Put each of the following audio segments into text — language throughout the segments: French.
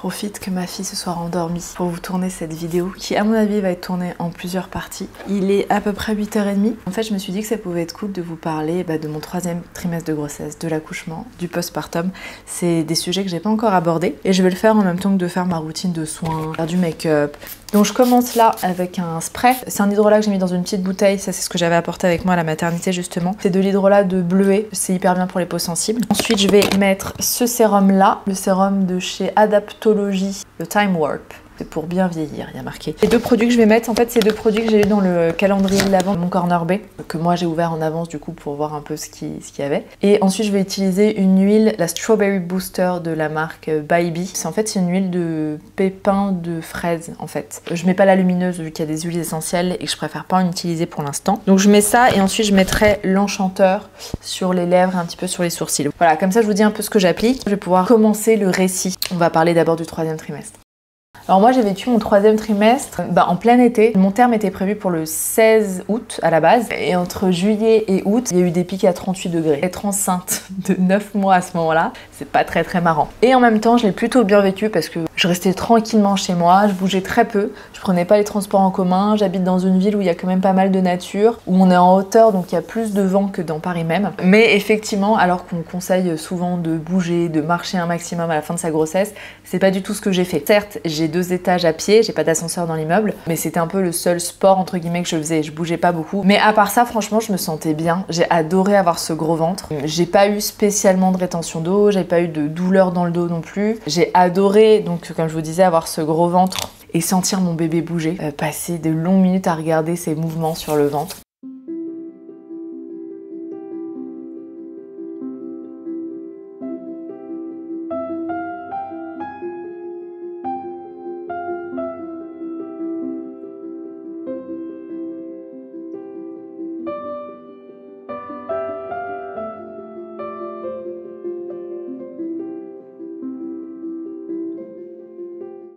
profite que ma fille se soit rendormie pour vous tourner cette vidéo qui à mon avis va être tournée en plusieurs parties. Il est à peu près 8h30. En fait je me suis dit que ça pouvait être cool de vous parler bah, de mon troisième trimestre de grossesse, de l'accouchement, du postpartum. C'est des sujets que j'ai pas encore abordés et je vais le faire en même temps que de faire ma routine de soins, faire du make-up. Donc je commence là avec un spray. C'est un hydrolat que j'ai mis dans une petite bouteille. Ça c'est ce que j'avais apporté avec moi à la maternité justement. C'est de l'hydrolat de bleuet. C'est hyper bien pour les peaux sensibles. Ensuite je vais mettre ce sérum là, le sérum de chez Adapto le Time Warp pour bien vieillir, il y a marqué. Les deux produits que je vais mettre, en fait, c'est deux produits que j'ai eu dans le calendrier de l'avant mon corner B, que moi j'ai ouvert en avance du coup pour voir un peu ce qu'il ce y avait. Et ensuite, je vais utiliser une huile, la Strawberry Booster de la marque Baby. C'est en fait une huile de pépins de fraise en fait. Je mets pas la lumineuse vu qu'il y a des huiles essentielles et que je préfère pas en utiliser pour l'instant. Donc je mets ça et ensuite je mettrai l'enchanteur sur les lèvres et un petit peu sur les sourcils. Voilà, comme ça je vous dis un peu ce que j'applique. Je vais pouvoir commencer le récit. On va parler d'abord du troisième trimestre. Alors moi j'ai vécu mon troisième trimestre bah, en plein été. Mon terme était prévu pour le 16 août à la base. Et entre juillet et août, il y a eu des pics à 38 degrés. Être enceinte de 9 mois à ce moment-là, c'est pas très très marrant. Et en même temps, je l'ai plutôt bien vécu parce que je restais tranquillement chez moi, je bougeais très peu, je prenais pas les transports en commun, j'habite dans une ville où il y a quand même pas mal de nature, où on est en hauteur donc il y a plus de vent que dans Paris même. Mais effectivement, alors qu'on conseille souvent de bouger, de marcher un maximum à la fin de sa grossesse, c'est pas du tout ce que j'ai fait. Certes, j'ai deux étages à pied, j'ai pas d'ascenseur dans l'immeuble, mais c'était un peu le seul sport entre guillemets que je faisais, je bougeais pas beaucoup. Mais à part ça, franchement, je me sentais bien. J'ai adoré avoir ce gros ventre. J'ai pas eu spécialement de rétention d'eau, j'ai pas eu de douleur dans le dos non plus. J'ai adoré donc comme je vous disais, avoir ce gros ventre et sentir mon bébé bouger, euh, passer de longues minutes à regarder ses mouvements sur le ventre.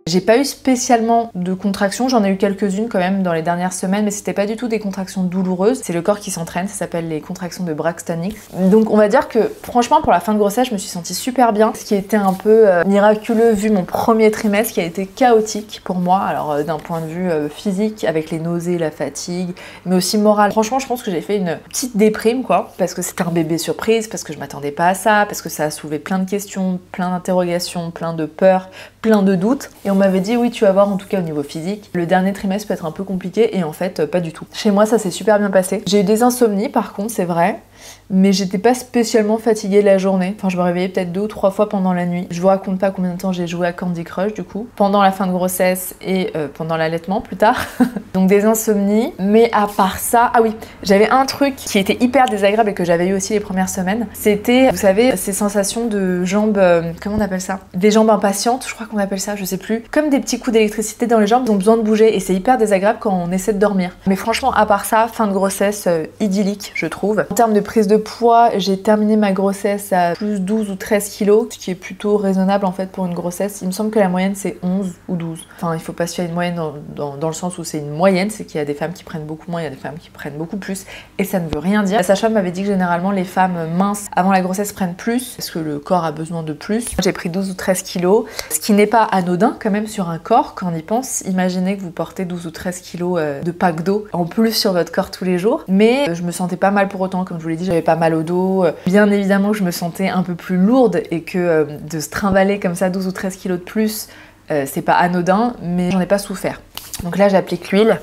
J'ai pas eu spécialement de contractions, j'en ai eu quelques-unes quand même dans les dernières semaines, mais c'était pas du tout des contractions douloureuses. C'est le corps qui s'entraîne, ça s'appelle les contractions de Braxton Hicks. Donc on va dire que franchement pour la fin de grossesse, je me suis sentie super bien, ce qui était un peu euh, miraculeux vu mon premier trimestre qui a été chaotique pour moi. Alors euh, d'un point de vue euh, physique avec les nausées, la fatigue, mais aussi moral. Franchement, je pense que j'ai fait une petite déprime quoi, parce que c'était un bébé surprise, parce que je m'attendais pas à ça, parce que ça a soulevé plein de questions, plein d'interrogations, plein de peurs, plein de doutes. On m'avait dit oui, tu vas voir en tout cas au niveau physique. Le dernier trimestre peut être un peu compliqué et en fait, euh, pas du tout. Chez moi, ça s'est super bien passé. J'ai eu des insomnies par contre, c'est vrai mais j'étais pas spécialement fatiguée la journée. Enfin, je me réveillais peut-être deux ou trois fois pendant la nuit. Je vous raconte pas combien de temps j'ai joué à Candy Crush du coup, pendant la fin de grossesse et euh, pendant l'allaitement plus tard. Donc des insomnies, mais à part ça, ah oui, j'avais un truc qui était hyper désagréable et que j'avais eu aussi les premières semaines. C'était, vous savez, ces sensations de jambes, euh, comment on appelle ça? Des jambes impatientes, je crois qu'on appelle ça, je sais plus. Comme des petits coups d'électricité dans les jambes, ils ont besoin de bouger et c'est hyper désagréable quand on essaie de dormir. Mais franchement, à part ça, fin de grossesse euh, idyllique, je trouve. En termes de prise de poids, j'ai terminé ma grossesse à plus 12 ou 13 kilos, ce qui est plutôt raisonnable en fait pour une grossesse. Il me semble que la moyenne c'est 11 ou 12. Enfin, il faut pas se à une moyenne dans, dans, le sens où c'est une moyenne, c'est qu'il y a des femmes qui prennent beaucoup moins, il y a des femmes qui prennent beaucoup plus, et ça ne veut rien dire. La sage-femme m'avait dit que généralement les femmes minces avant la grossesse prennent plus, parce que le corps a besoin de plus. J'ai pris 12 ou 13 kilos, ce qui n'est pas anodin quand même sur un corps quand on y pense. Imaginez que vous portez 12 ou 13 kilos euh, de pack d'eau en plus sur votre corps tous les jours, mais euh, je me sentais pas mal pour autant, comme je vous l'ai dit, j'avais pas mal au dos. Bien évidemment je me sentais un peu plus lourde et que euh, de se trimballer comme ça 12 ou 13 kilos de plus, euh, c'est pas anodin, mais j'en ai pas souffert. Donc là, j'applique l'huile.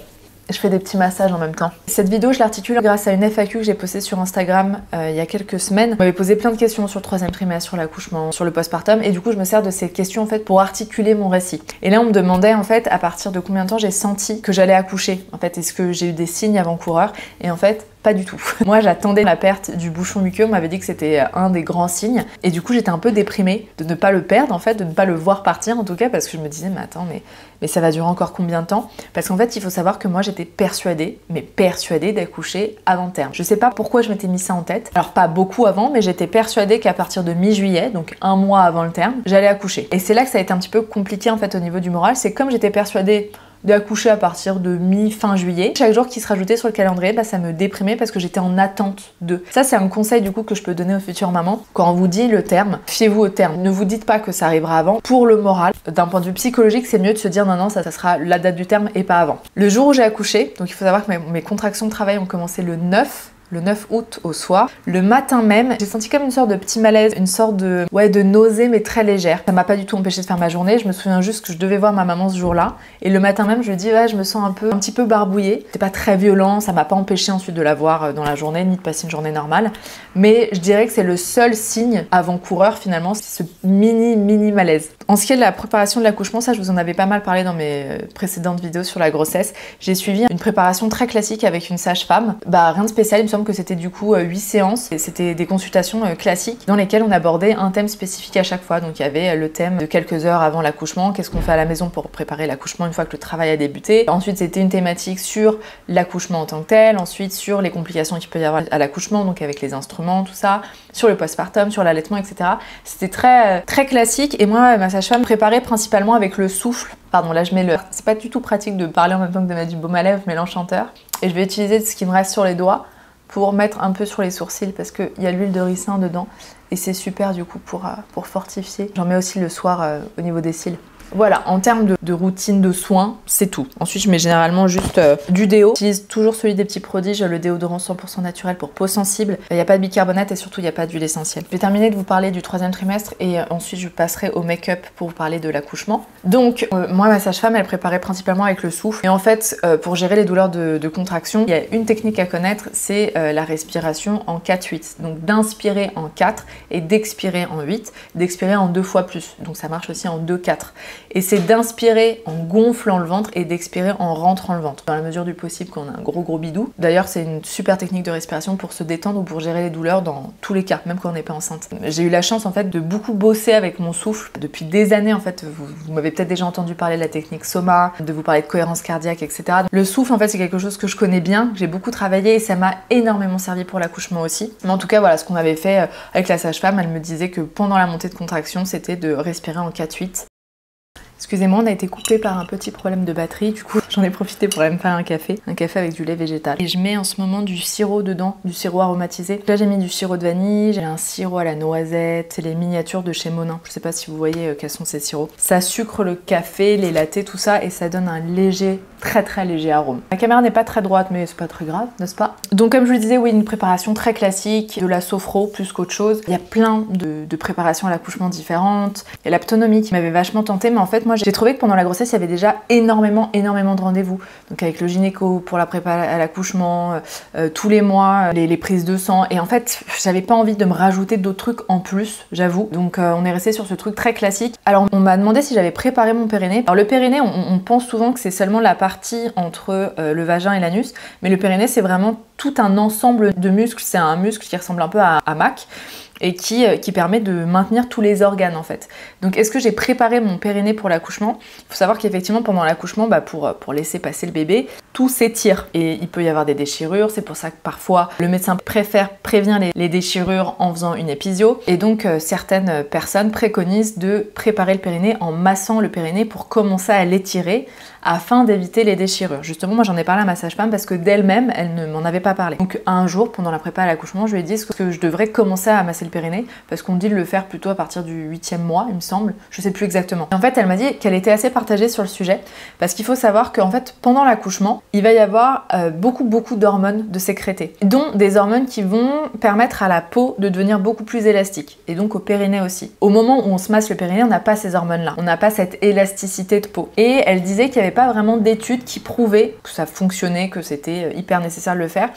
Je fais des petits massages en même temps. Cette vidéo, je l'articule grâce à une FAQ que j'ai postée sur Instagram euh, il y a quelques semaines. On m'avait posé plein de questions sur le troisième trimestre, sur l'accouchement, sur le postpartum, et du coup, je me sers de ces questions en fait pour articuler mon récit. Et là, on me demandait en fait à partir de combien de temps j'ai senti que j'allais accoucher. En fait, est-ce que j'ai eu des signes avant-coureur Et en fait, pas du tout. Moi, j'attendais la perte du bouchon muqueux. On m'avait dit que c'était un des grands signes. Et du coup, j'étais un peu déprimée de ne pas le perdre, en fait, de ne pas le voir partir, en tout cas, parce que je me disais, mais attends, mais, ça va durer encore combien de temps? Parce qu'en fait, il faut savoir que moi, j'étais persuadée, mais persuadée d'accoucher avant terme. Je sais pas pourquoi je m'étais mis ça en tête. Alors, pas beaucoup avant, mais j'étais persuadée qu'à partir de mi-juillet, donc un mois avant le terme, j'allais accoucher. Et c'est là que ça a été un petit peu compliqué, en fait, au niveau du moral. C'est comme j'étais persuadée d'accoucher à partir de mi-fin juillet. Chaque jour qui se rajoutait sur le calendrier, bah, ça me déprimait parce que j'étais en attente de. Ça, c'est un conseil du coup que je peux donner aux futures mamans. Quand on vous dit le terme, fiez-vous au terme. Ne vous dites pas que ça arrivera avant. Pour le moral, d'un point de vue psychologique, c'est mieux de se dire non, non, ça, sera la date du terme et pas avant. Le jour où j'ai accouché, donc il faut savoir que mes, mes contractions de travail ont commencé le 9 le 9 août au soir. Le matin même, j'ai senti comme une sorte de petit malaise, une sorte de ouais de nausée mais très légère. Ça m'a pas du tout empêché de faire ma journée. Je me souviens juste que je devais voir ma maman ce jour-là et le matin même, je lui dis je me sens un petit peu barbouillée. C'était pas très violent, ça m'a pas empêché ensuite de la voir euh, dans la journée ni de passer une journée normale, mais je dirais que c'est le seul signe avant-coureur finalement, c'est ce mini mini malaise. En ce qui est de la préparation de l'accouchement, ça je vous en avais pas mal parlé dans mes euh, précédentes vidéos sur la grossesse. J'ai suivi une préparation très classique avec une sage-femme. Bah rien de spécial, il me semble que c'était du coup 8 euh, séances. C'était des consultations euh, classiques dans lesquelles on abordait un thème spécifique à chaque fois. Donc il y avait euh, le thème de quelques heures avant l'accouchement, qu'est-ce qu'on fait à la maison pour préparer l'accouchement une fois que le travail a débuté? Ensuite c'était une thématique sur l'accouchement en tant que tel, ensuite sur les complications qu'il peut y avoir à l'accouchement, donc avec les instruments, tout ça, sur le postpartum, sur l'allaitement, etc. C'était très, très classique et moi ma sage-femme préparait principalement avec le souffle. Pardon, là je mets le... C'est pas du tout pratique de parler en même temps que de mettre du baume à lèvres, mais l'enchanteur. Et je vais utiliser ce qui me reste sur les doigts pour mettre un peu sur les sourcils parce qu'il y a l'huile de ricin dedans et c'est super du coup pour, euh, fortifier. J'en mets aussi le soir euh, au niveau des cils. Voilà, en termes de, routine de soins, c'est tout. Ensuite, je mets généralement juste euh, du déo. J'utilise toujours celui des petits prodiges, le déodorant 100% naturel pour peau sensible. Il n'y a pas de bicarbonate et surtout, il n'y a pas d'huile essentielle. Je vais terminer de vous parler du troisième trimestre et euh, ensuite, je passerai au make-up pour vous parler de l'accouchement. Donc, euh, moi, ma sage-femme, elle préparait principalement avec le souffle. Et en fait, pour gérer les douleurs de, contraction, il y a une technique à connaître, c'est la respiration en 4-8. Donc, d'inspirer en 4 et d'expirer en 8, d'expirer en deux fois plus. Donc, ça marche aussi en 2-4 et c'est d'inspirer en gonflant le ventre et d'expirer en rentrant le ventre, dans la mesure du possible quand on a un gros gros bidou. D'ailleurs, c'est une super technique de respiration pour se détendre ou pour gérer les douleurs dans tous les cas, même quand on n'est pas enceinte. J'ai eu la chance en fait de beaucoup bosser avec mon souffle depuis des années en fait. Vous, m'avez peut-être déjà entendu parler de la technique Soma, de vous parler de cohérence cardiaque, etc. Le souffle en fait c'est quelque chose que je connais bien, j'ai beaucoup travaillé et ça m'a énormément servi pour l'accouchement aussi. Mais en tout cas voilà ce qu'on avait fait euh, avec la sage-femme, elle me disait que pendant la montée de contraction c'était de respirer en 4-8 Excusez-moi, on a été coupé par un petit problème de batterie, du coup j'en ai profité pour aller me faire un café, un café avec du lait végétal. Et je mets en ce moment du sirop dedans, du sirop aromatisé. Là j'ai mis du sirop de vanille, j'ai un sirop à la noisette, c'est les miniatures de chez Monin. Je sais pas si vous voyez euh, quels sont ces sirops. Ça sucre le café, les lattés, tout ça, et ça donne un léger, très très léger arôme. La caméra n'est pas très droite, mais c'est pas très grave, n'est-ce pas? Donc comme je le disais, oui, une préparation très classique, de la sophro plus qu'autre chose. Il y a plein de, préparations à l'accouchement différentes. Il y a l'aptonomie qui m'avait vachement tenté, mais en fait moi j'ai trouvé que pendant la grossesse, il y avait déjà énormément, énormément de rendez-vous. Donc avec le gynéco pour la prépa à l'accouchement, euh, euh, tous les mois, euh, les, prises de sang. Et en fait, j'avais pas envie de me rajouter d'autres trucs en plus, j'avoue. Donc on est resté sur ce truc très classique. Alors on m'a demandé si j'avais préparé mon périnée. Alors le périnée, on, pense souvent que c'est seulement la partie entre le vagin et l'anus, mais le périnée, c'est vraiment tout un ensemble de muscles. C'est un muscle qui ressemble un peu à, à Mac et qui, euh, permet de maintenir tous les organes en fait. Donc est-ce que j'ai préparé mon périnée pour l'accouchement? Il faut savoir qu'effectivement pendant l'accouchement, bah, pour, euh, pour laisser passer le bébé, tout s'étire et il peut y avoir des déchirures. C'est pour ça que parfois le médecin préfère prévenir les, déchirures en faisant une épisio. Et donc euh, certaines personnes préconisent de préparer le périnée en massant le périnée pour commencer à l'étirer afin d'éviter les déchirures. Justement, moi j'en ai parlé à ma sage-femme parce que d'elle-même, elle ne m'en avait pas parlé. Donc un jour, pendant la prépa à l'accouchement, je lui ai dit que je devrais commencer à masser le périnée? Parce qu'on dit de le faire plutôt à partir du huitième mois, il me semble. Je sais plus exactement. en fait, elle m'a dit qu'elle était assez partagée sur le sujet parce qu'il faut savoir qu'en fait, pendant l'accouchement, il va y avoir euh, beaucoup beaucoup d'hormones de sécréter, dont des hormones qui vont permettre à la peau de devenir beaucoup plus élastique et donc au périnée aussi. Au moment où on se masse le périnée, on n'a pas ces hormones-là, on n'a pas cette élasticité de peau. Et elle disait qu'il y avait pas vraiment d'études qui prouvaient que ça fonctionnait, que c'était euh, hyper nécessaire de le faire.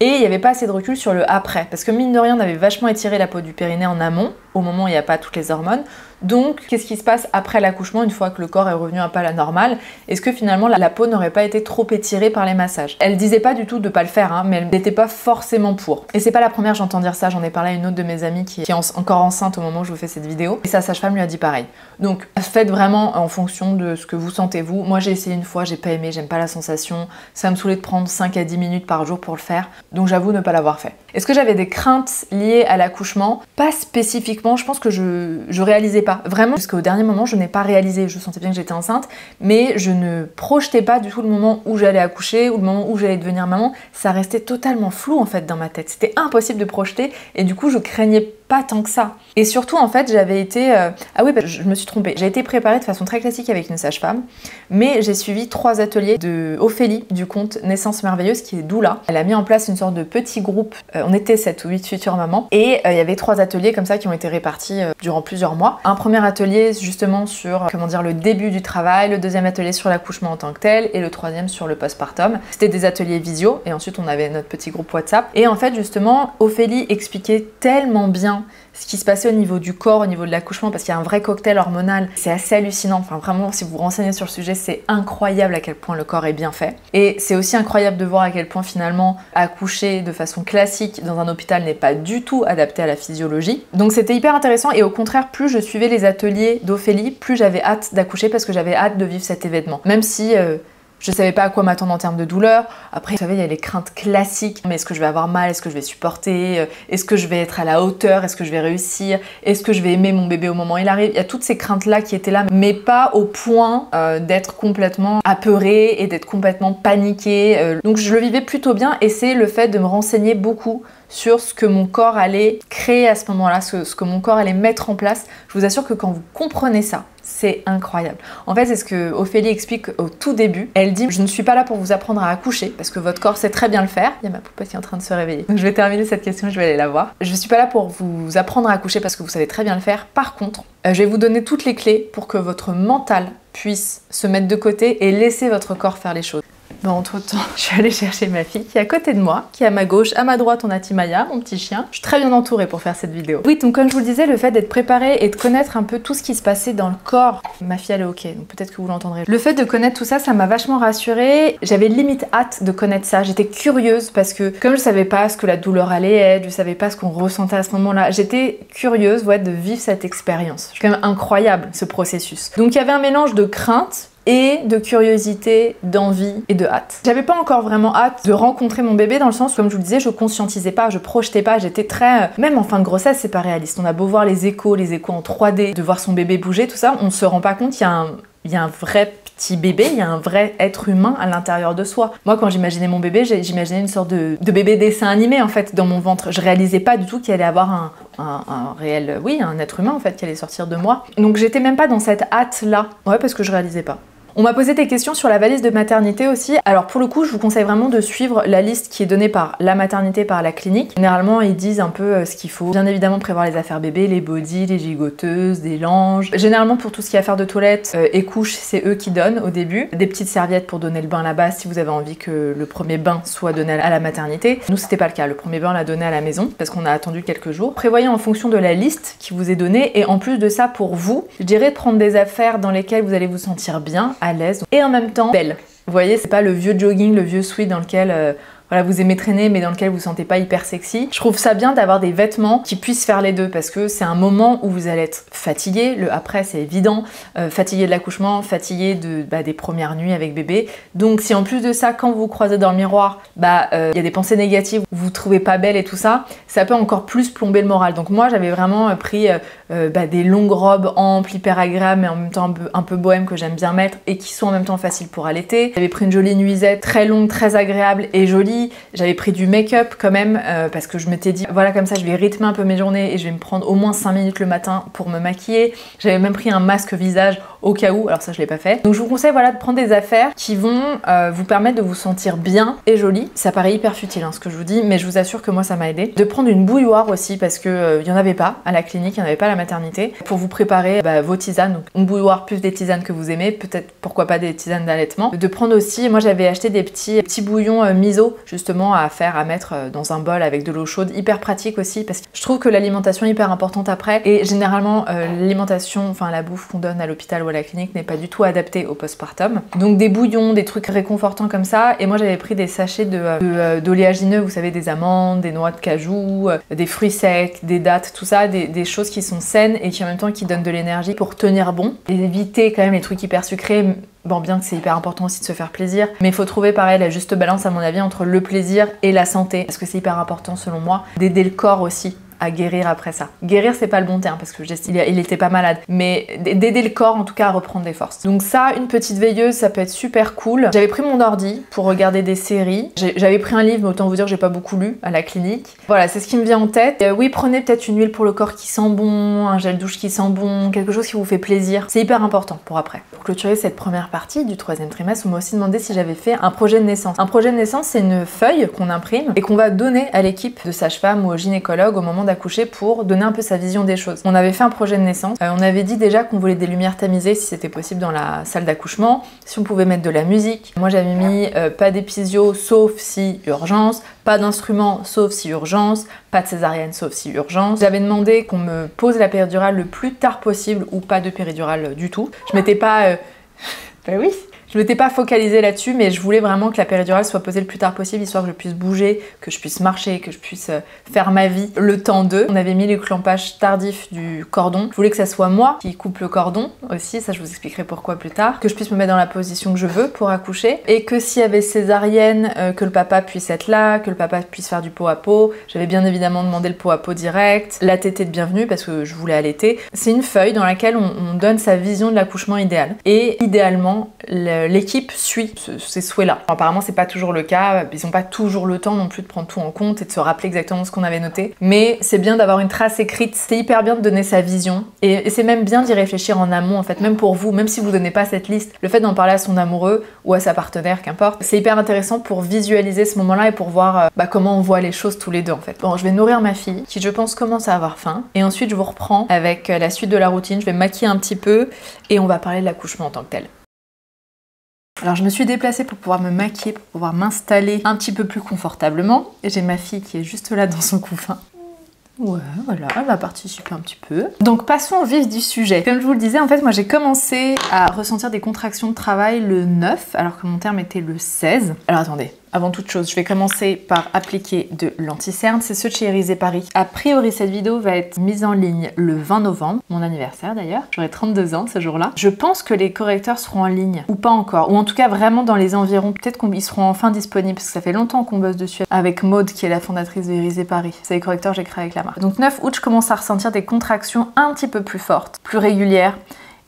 Et il n'y avait pas assez de recul sur le après. Parce que mine de rien, on avait vachement étiré la peau du périnée en amont, au moment où il n'y a pas toutes les hormones. Donc, qu'est-ce qui se passe après l'accouchement, une fois que le corps est revenu un peu à la normale? Est-ce que finalement la, peau n'aurait pas été trop étirée par les massages? Elle disait pas du tout de pas le faire, hein, mais elle n'était pas forcément pour. Et c'est pas la première j'entends dire ça, j'en ai parlé à une autre de mes amies qui, est encore enceinte au moment où je vous fais cette vidéo. Et sa sage-femme lui a dit pareil. Donc, faites vraiment en fonction de ce que vous sentez vous. Moi, j'ai essayé une fois, j'ai pas aimé, j'aime pas la sensation. Ça me saoulait de prendre 5 à 10 minutes par jour pour le faire. Donc, j'avoue ne pas l'avoir fait. Est-ce que j'avais des craintes liées à l'accouchement? Pas spécifiquement, je pense que je, je réalisais pas. Vraiment, jusqu'au dernier moment, je n'ai pas réalisé. Je sentais bien que j'étais enceinte, mais je ne projetais pas du tout le moment où j'allais accoucher ou le moment où j'allais devenir maman. Ça restait totalement flou en fait dans ma tête. C'était impossible de projeter et du coup, je craignais pas tant que ça. Et surtout, en fait, j'avais été. Euh, ah oui, bah, je me suis trompée. J'ai été préparée de façon très classique avec une sage-femme, mais j'ai suivi trois ateliers de Ophélie du compte Naissance Merveilleuse qui est doula. Elle a mis en place une sorte de petit groupe. Euh, on était 7 ou 8 futures mamans et euh, il y avait trois ateliers comme ça qui ont été répartis durant plusieurs mois. Un premier atelier justement sur comment dire le début du travail, le deuxième atelier sur l'accouchement en tant que tel et le troisième sur le postpartum. C'était des ateliers visio et ensuite on avait notre petit groupe WhatsApp. Et en fait, justement, Ophélie expliquait tellement bien ce qui se passait au niveau du corps, au niveau de l'accouchement, parce qu'il y a un vrai cocktail hormonal. C'est assez hallucinant. Enfin, vraiment, si vous vous renseignez sur le sujet, c'est incroyable à quel point le corps est bien fait. Et c'est aussi incroyable de voir à quel point finalement accoucher de façon classique dans un hôpital n'est pas du tout adapté à la physiologie. Donc c'était hyper intéressant et au contraire, plus je suivais les ateliers d'Ophélie, plus j'avais hâte d'accoucher parce que j'avais hâte de vivre cet événement. Même si euh, je savais pas à quoi m'attendre en termes de douleur. Après, vous savez, il y a les craintes classiques. Mais est-ce que je vais avoir mal? Est-ce que je vais supporter? Est-ce que je vais être à la hauteur? Est-ce que je vais réussir? Est-ce que je vais aimer mon bébé au moment où il arrive? Il y a toutes ces craintes-là qui étaient là, mais pas au point euh, d'être complètement apeurée et d'être complètement paniquée. Euh. donc je le vivais plutôt bien et c'est le fait de me renseigner beaucoup sur ce que mon corps allait créer à ce moment-là, ce, que mon corps allait mettre en place. Je vous assure que quand vous comprenez ça, c'est incroyable. En fait, c'est ce que Ophélie explique au tout début. Elle dit Je ne suis pas là pour vous apprendre à accoucher, parce que votre corps sait très bien le faire. Il y a ma poupée qui est en train de se réveiller. Donc je vais terminer cette question, je vais aller la voir. Je ne suis pas là pour vous apprendre à accoucher parce que vous savez très bien le faire. Par contre, euh, je vais vous donner toutes les clés pour que votre mental puisse se mettre de côté et laisser votre corps faire les choses. Bon, entre temps, je suis allée chercher ma fille qui est à côté de moi, qui est à ma gauche, à ma droite, on a Timaya, mon petit chien. Je suis très bien entourée pour faire cette vidéo. Oui, donc comme je vous le disais, le fait d'être préparée et de connaître un peu tout ce qui se passait dans le corps, ma fille elle est ok, donc peut-être que vous l'entendrez. Le fait de connaître tout ça, ça m'a vachement rassurée. J'avais limite hâte de connaître ça. J'étais curieuse parce que comme je savais pas ce que la douleur allait être, je savais pas ce qu'on ressentait à ce moment-là, j'étais curieuse ouais, de vivre cette expérience. C'est quand même incroyable ce processus. Donc il y avait un mélange de crainte et de curiosité, d'envie et de hâte. J'avais pas encore vraiment hâte de rencontrer mon bébé dans le sens, comme je vous le disais, je conscientisais pas, je projetais pas, j'étais très... Euh, même en fin de grossesse, c'est pas réaliste. On a beau voir les échos, les échos en 3D, de voir son bébé bouger, tout ça, on se rend pas compte qu'il y a un, il y a un vrai petit bébé, il y a un vrai être humain à l'intérieur de soi. Moi, quand j'imaginais mon bébé, j'imaginais une sorte de, bébé dessin animé en fait dans mon ventre. Je réalisais pas du tout qu'il allait avoir un, un, réel, oui, un être humain en fait qui allait sortir de moi. Donc j'étais même pas dans cette hâte là. Ouais, parce que je réalisais pas. On m'a posé des questions sur la valise de maternité aussi. Alors pour le coup, je vous conseille vraiment de suivre la liste qui est donnée par la maternité, par la clinique. Généralement, ils disent un peu euh, ce qu'il faut. Bien évidemment, prévoir les affaires bébés, les bodys, les gigoteuses, des langes. Généralement, pour tout ce qui est affaires de toilette euh, et couches, c'est eux qui donnent au début. Des petites serviettes pour donner le bain là-bas si vous avez envie que le premier bain soit donné à la maternité. Nous, c'était pas le cas. Le premier bain l'a donné à la maison parce qu'on a attendu quelques jours. Prévoyez en fonction de la liste qui vous est donnée et en plus de ça, pour vous, je dirais de prendre des affaires dans lesquelles vous allez vous sentir bien, à l'aise et en même temps belle. Vous voyez, c'est pas le vieux jogging, le vieux sweat dans lequel euh, voilà, vous aimez traîner mais dans lequel vous vous sentez pas hyper sexy. Je trouve ça bien d'avoir des vêtements qui puissent faire les deux parce que c'est un moment où vous allez être fatigué, le après c'est évident, euh, fatigué de l'accouchement, fatigué de, bah, des premières nuits avec bébé. Donc si en plus de ça, quand vous vous croisez dans le miroir, bah euh, il y a des pensées négatives, vous vous trouvez pas belle et tout ça, ça peut encore plus plomber le moral. Donc moi j'avais vraiment euh, bah, des longues robes amples, hyper agréables mais en même temps un peu, un bohème que j'aime bien mettre et qui sont en même temps faciles pour allaiter. J'avais pris une jolie nuisette très longue, très agréable et jolie j'avais pris du make-up quand même euh, parce que je m'étais dit voilà comme ça je vais rythmer un peu mes journées et je vais me prendre au moins 5 minutes le matin pour me maquiller. J'avais même pris un masque visage au cas où, alors ça je l'ai pas fait. Donc je vous conseille voilà de prendre des affaires qui vont euh, vous permettre de vous sentir bien et jolie. Ça paraît hyper futile hein, ce que je vous dis, mais je vous assure que moi ça m'a aidé. De prendre une bouilloire aussi parce que il en avait pas à la clinique, il y en avait pas à la maternité pour vous préparer bah, vos tisanes. Donc une bouilloire plus des tisanes que vous aimez, peut-être pourquoi pas des tisanes d'allaitement. De prendre aussi, moi j'avais acheté des petits petits bouillons miso justement à faire à mettre euh, dans un bol avec de l'eau chaude, hyper pratique aussi parce que je trouve que l'alimentation est hyper importante après et généralement l'alimentation, enfin la bouffe qu'on donne à l'hôpital à la clinique n'est pas du tout adapté au postpartum. Donc des bouillons, des trucs réconfortants comme ça. Et moi j'avais pris des sachets euh, euh, d'oléagineux, vous savez, des amandes, des noix de cajou, euh, des fruits secs, des dattes, tout ça, des, choses qui sont et qui en même temps qui donnent de l'énergie pour tenir bon. Et éviter quand même les trucs hyper sucrés. Bon, bien que c'est hyper important aussi de se faire plaisir, mais il faut trouver pareil la juste balance à mon avis entre le plaisir et la santé, parce que c'est hyper important selon moi d'aider le corps aussi à guérir après ça. Guérir, c'est pas le bon terme parce que il, il était pas malade, mais d'aider le corps en tout cas à reprendre des forces. Donc ça, une petite veilleuse, ça peut être super cool. J'avais pris mon ordi pour regarder des séries. J'avais pris un livre, mais autant vous dire, j'ai pas beaucoup lu à la clinique. Voilà, c'est ce qui me vient en tête. Euh, oui, prenez peut-être une huile pour le corps qui sent bon, un gel douche qui sent bon, quelque chose qui vous fait plaisir. C'est hyper important pour après. Pour clôturer cette première partie du troisième trimestre, on m'a aussi demandé si j'avais fait un projet de naissance. Un projet de naissance, c'est une feuille qu'on imprime et qu'on va donner à l'équipe de sage-femme ou au gynécologue au moment d'accoucher pour donner un peu sa vision des choses. On avait fait un projet de naissance. Euh, on avait dit déjà qu'on voulait des lumières tamisées si c'était possible dans la salle d'accouchement, si on pouvait mettre de la musique. Moi, j'avais mis euh, pas d'épisio sauf si urgence, pas d'instrument sauf si urgence, pas de césarienne sauf si urgence. J'avais demandé qu'on me pose la péridurale le plus tard possible ou pas de péridurale du tout. Je m'étais pas... Euh, ben oui, je m'étais pas focalisée là-dessus, mais je voulais vraiment que la péridurale soit posée le plus tard possible, histoire que je puisse bouger, que je puisse marcher, que je puisse euh, faire ma vie le temps d'eux. On avait mis les clampages tardifs du cordon. Je voulais que ça soit moi qui coupe le cordon aussi, ça je vous expliquerai pourquoi plus tard. Que je puisse me mettre dans la position que je veux pour accoucher. Et que s'il y avait césarienne, euh, que le papa puisse être là, que le papa puisse faire du pot à pot. J'avais bien évidemment demandé le pot à pot direct, la tétée de bienvenue parce que je voulais allaiter. C'est une feuille dans laquelle on, on donne sa vision de l'accouchement idéal. Et idéalement, le euh, l'équipe suit ces souhaits-là. Apparemment, c'est pas toujours le cas. Ils n'ont pas toujours le temps non plus de prendre tout en compte et de se rappeler exactement ce qu'on avait noté. Mais c'est bien d'avoir une trace écrite. C'est hyper bien de donner sa vision. Et, c'est même bien d'y réfléchir en amont, en fait, même pour vous, même si vous donnez pas cette liste. Le fait d'en parler à son amoureux ou à sa partenaire, qu'importe, c'est hyper intéressant pour visualiser ce moment-là et pour voir euh, bah, comment on voit les choses tous les deux, en fait. Bon, je vais nourrir ma fille, qui je pense commence à avoir faim. Et ensuite, je vous reprends avec euh, la suite de la routine. Je vais maquiller un petit peu et on va parler de l'accouchement en tant que tel. Alors je me suis déplacée pour pouvoir me maquiller, pour pouvoir m'installer un petit peu plus confortablement. Et j'ai ma fille qui est juste là dans son couffin. Ouais, voilà, elle va participer un petit peu. Donc passons au vif du sujet. Comme je vous le disais, en fait, moi j'ai commencé à ressentir des contractions de travail le 9, alors que mon terme était le 16. Alors attendez, avant toute chose, je vais commencer par appliquer de l'anti-cerne. C'est ce de chez Erisé Paris. A priori, cette vidéo va être mise en ligne le 20 novembre, mon anniversaire d'ailleurs. J'aurai 32 ans ce jour-là. Je pense que les correcteurs seront en ligne, ou pas encore, ou en tout cas vraiment dans les environs. Peut-être qu'ils seront enfin disponibles, parce que ça fait longtemps qu'on bosse dessus avec Maude, qui est la fondatrice de Erisé Paris. C'est les correcteurs que j'ai avec la Donc 9 août, je commence à ressentir des contractions un petit peu plus fortes, plus régulières,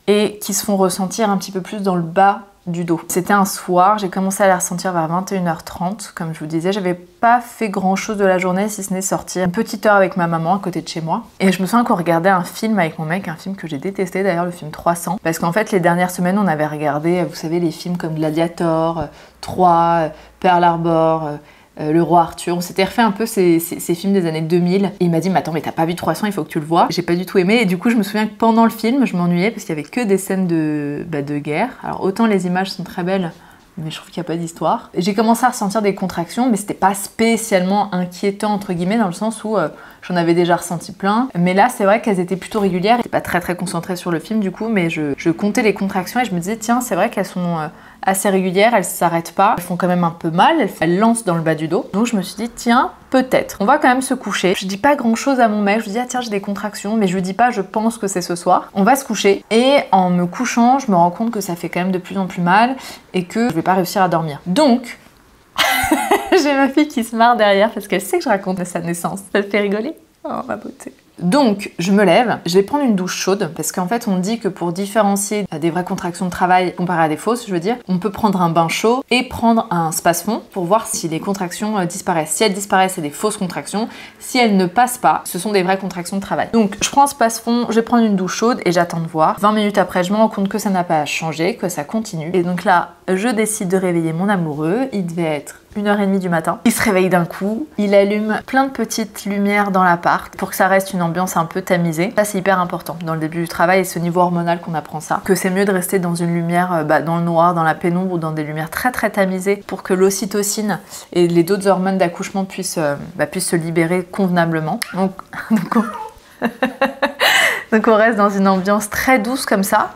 et qui se font ressentir un petit peu plus dans le bas du dos. C'était un soir, j'ai commencé à la ressentir vers 21h30, comme je vous disais. J'avais pas fait grand chose de la journée si ce n'est sortir une petite heure avec ma maman à côté de chez moi. Et je me souviens qu'on regardait un film avec mon mec, un film que j'ai détesté d'ailleurs, le film 300. Parce qu'en fait, les dernières semaines, on avait regardé, vous savez, les films comme Gladiator, 3, euh, Pearl Harbor. Euh, le roi Arthur. On s'était refait un peu ces, films des années 2000. Et il m'a dit, mais attends, mais t'as pas vu 300, il faut que tu le vois. J'ai pas du tout aimé. Et du coup, je me souviens que pendant le film, je m'ennuyais parce qu'il y avait que des scènes de, bah, de guerre. Alors autant les images sont très belles, mais je trouve qu'il n'y a pas d'histoire. J'ai commencé à ressentir des contractions, mais c'était pas spécialement inquiétant entre guillemets dans le sens où euh, j'en avais déjà ressenti plein. Mais là, c'est vrai qu'elles étaient plutôt régulières. J'étais pas très très concentrée sur le film du coup, mais je, comptais les contractions et je me disais tiens, c'est vrai qu'elles sont euh, assez régulières, elles s'arrêtent pas, elles font quand même un peu mal, elles, lancent dans le bas du dos. Donc je me suis dit, tiens, peut-être. On va quand même se coucher. Je dis pas grand chose à mon mec, je lui dis, ah tiens, j'ai des contractions, mais je lui dis pas, je pense que c'est ce soir. On va se coucher. Et en me couchant, je me rends compte que ça fait quand même de plus en plus mal et que je vais pas réussir à dormir. Donc, j'ai ma fille qui se marre derrière parce qu'elle sait que je raconte sa naissance. Ça te fait rigoler? Oh ma beauté. Donc, je me lève, je vais prendre une douche chaude, parce qu'en fait, on dit que pour différencier des vraies contractions de travail comparées à des fausses, je veux dire, on peut prendre un bain chaud et prendre un space-fond pour voir si les contractions euh, disparaissent. Si elles disparaissent, c'est des fausses contractions. Si elles ne passent pas, ce sont des vraies contractions de travail. Donc, je prends un space-fond, je vais prendre une douche chaude et j'attends de voir. 20 minutes après, je me rends compte que ça n'a pas changé, que ça continue. Et donc là, je décide de réveiller mon amoureux. Il devait être une heure et demie du matin. Il se réveille d'un coup, il allume plein de petites lumières dans l'appart pour que ça reste une ambiance un peu tamisée. Ça c'est hyper important dans le début du travail et ce niveau hormonal qu'on apprend ça. Que c'est mieux de rester dans une lumière euh, bah, dans le noir, dans la pénombre ou dans des lumières très très tamisées pour que l'ocytocine et les autres hormones d'accouchement puissent, euh, bah, puissent se libérer convenablement. Donc, donc, on... donc on reste dans une ambiance très douce comme ça.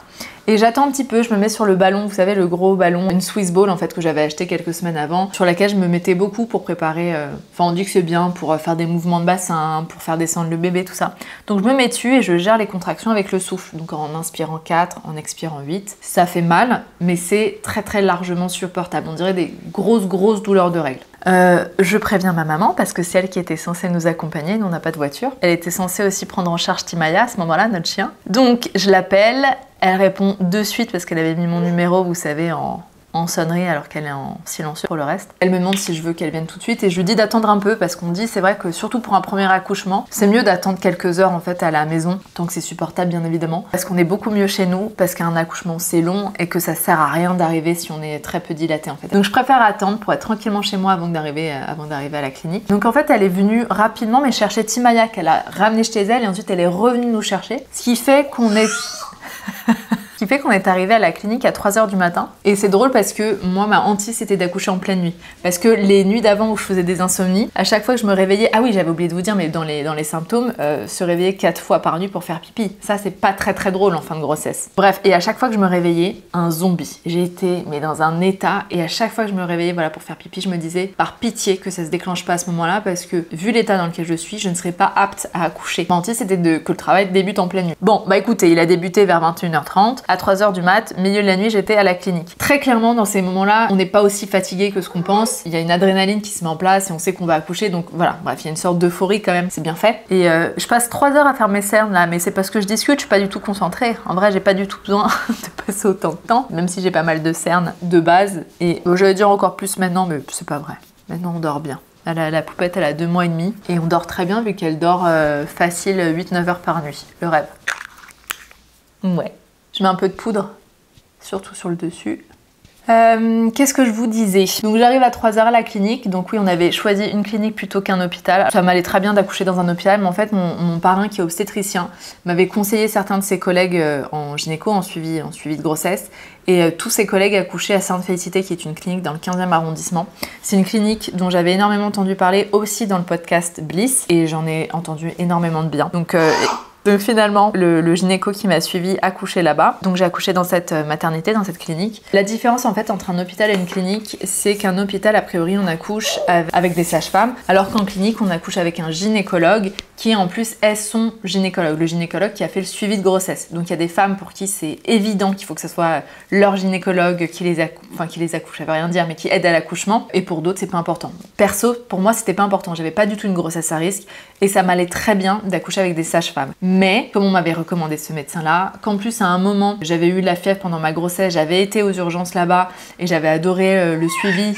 Et j'attends un petit peu, je me mets sur le ballon, vous savez, le gros ballon, une Swiss Ball en fait que j'avais acheté quelques semaines avant, sur laquelle je me mettais beaucoup pour préparer. euh, Enfin, on dit que c'est bien pour euh, faire des mouvements de bassin, pour faire descendre le bébé, tout ça. Donc je me mets dessus et je gère les contractions avec le souffle. Donc en inspirant 4, en expirant 8. Ça fait mal, mais c'est très très largement supportable. On dirait des grosses grosses douleurs de règles. Euh, je préviens ma maman parce que c'est elle qui était censée nous accompagner, nous on n'a pas de voiture. Elle était censée aussi prendre en charge Timaya à ce moment-là, notre chien. Donc je l'appelle, elle répond de suite parce qu'elle avait mis mon numéro, vous savez, en, en sonnerie alors qu'elle est en silencieux pour le reste. Elle me demande si je veux qu'elle vienne tout de suite et je lui dis d'attendre un peu parce qu'on dit c'est vrai que surtout pour un premier accouchement, c'est mieux d'attendre quelques heures en fait à la maison tant que c'est supportable bien évidemment parce qu'on est beaucoup mieux chez nous parce qu'un accouchement c'est long et que ça sert à rien d'arriver si on est très peu dilaté en fait. Donc je préfère attendre pour être tranquillement chez moi avant d'arriver avant d'arriver à la clinique. Donc en fait elle est venue rapidement mais chercher Timaya qu'elle a ramené chez elle et ensuite elle est revenue nous chercher ce qui fait qu'on est Ce qui fait qu'on est arrivé à la clinique à 3h du matin. Et c'est drôle parce que moi, ma hantise, c'était d'accoucher en pleine nuit. Parce que les nuits d'avant où je faisais des insomnies, à chaque fois que je me réveillais, ah oui, j'avais oublié de vous dire, mais dans les, symptômes, euh, se réveiller 4 fois par nuit pour faire pipi. Ça, c'est pas très très drôle en fin de grossesse. Bref, et à chaque fois que je me réveillais, un zombie. J'ai été, mais dans un état, et à chaque fois que je me réveillais, voilà, pour faire pipi, je me disais, par pitié, que ça se déclenche pas à ce moment-là, parce que vu l'état dans lequel je suis, je ne serais pas apte à accoucher. Ma hantise, c'était de, que le travail débute en pleine nuit. Bon, bah écoutez, il a débuté vers 21h30. À 3h du mat, milieu de la nuit, j'étais à la clinique. Très clairement, dans ces moments-là, on n'est pas aussi fatigué que ce qu'on pense. Il y a une adrénaline qui se met en place et on sait qu'on va accoucher. Donc voilà, bref, il y a une sorte d'euphorie quand même. C'est bien fait. Et euh, je passe 3 heures à faire mes cernes là, mais c'est parce que je discute, je suis pas du tout concentrée. En vrai, j'ai pas du tout besoin de passer autant de temps, même si j'ai pas mal de cernes de base. Et euh, j'allais dire encore plus maintenant, mais c'est pas vrai. Maintenant, on dort bien. La poupette, elle a deux mois et demi. Et on dort très bien vu qu'elle dort euh, facile 8-9 heures par nuit. Le rêve. Ouais. Je mets un peu de poudre surtout sur le dessus. Euh, Qu'est-ce que je vous disais? Donc j'arrive à 3h à la clinique, donc oui on avait choisi une clinique plutôt qu'un hôpital. Ça m'allait très bien d'accoucher dans un hôpital, mais en fait mon, parrain qui est obstétricien m'avait conseillé certains de ses collègues euh, en gynéco, en suivi, en suivi de grossesse, et euh, tous ses collègues accouchaient à Sainte-Félicité qui est une clinique dans le 15e arrondissement. C'est une clinique dont j'avais énormément entendu parler aussi dans le podcast Bliss, et j'en ai entendu énormément de bien. Donc donc finalement, le, gynéco qui m'a suivi a couché là-bas. Donc j'ai accouché dans cette euh, maternité, dans cette clinique. La différence en fait entre un hôpital et une clinique, c'est qu'un hôpital, a priori, on accouche avec des sages-femmes, alors qu'en clinique, on accouche avec un gynécologue qui en plus est son gynécologue, le gynécologue qui a fait le suivi de grossesse. Donc il y a des femmes pour qui c'est évident qu'il faut que ce soit leur gynécologue qui les, accouche, enfin, qui les accouche, ça veut rien dire, mais qui aide à l'accouchement, et pour d'autres c'est pas important. Perso, pour moi c'était pas important, j'avais pas du tout une grossesse à risque, et ça m'allait très bien d'accoucher avec des sages-femmes. Mais, comme on m'avait recommandé ce médecin-là, qu'en plus à un moment j'avais eu la fièvre pendant ma grossesse, j'avais été aux urgences là-bas, et j'avais adoré euh, le suivi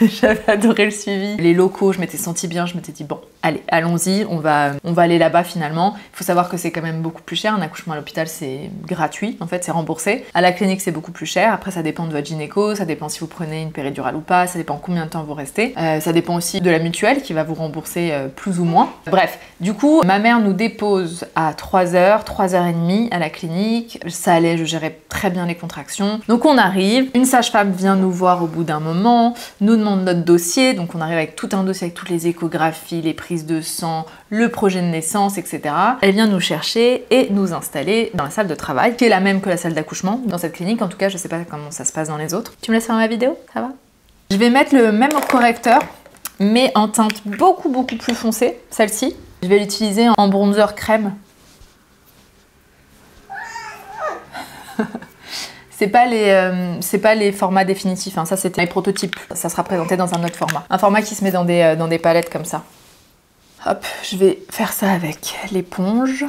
J'avais adoré le suivi. Les locaux, je m'étais sentie bien, je m'étais dit bon, allez, allons-y, on va, on va aller là-bas finalement. Il faut savoir que c'est quand même beaucoup plus cher. Un accouchement à l'hôpital, c'est gratuit, en fait, c'est remboursé. À la clinique, c'est beaucoup plus cher. Après, ça dépend de votre gynéco, ça dépend si vous prenez une péridurale ou pas, ça dépend combien de temps vous restez. Euh, ça dépend aussi de la mutuelle qui va vous rembourser euh, plus ou moins. Bref, du coup, ma mère nous dépose à 3h, 3h30 à la clinique. Ça allait, je gérais très bien les contractions. Donc on arrive, une sage-femme vient nous voir au bout d'un moment, nous demande notre dossier, donc on arrive avec tout un dossier avec toutes les échographies, les prises de sang, le projet de naissance, etc. Elle vient nous chercher et nous installer dans la salle de travail, qui est la même que la salle d'accouchement dans cette clinique. En tout cas, je sais pas comment ça se passe dans les autres. Tu me laisses faire ma vidéo? Ça va? Je vais mettre le même correcteur, mais en teinte beaucoup beaucoup plus foncée, celle-ci. Je vais l'utiliser en bronzer crème. C'est pas les, euh, pas les formats définitifs, hein. ça c'était les prototypes. Ça sera présenté dans un autre format. Un format qui se met dans des, euh, dans des palettes comme ça. Hop, je vais faire ça avec l'éponge.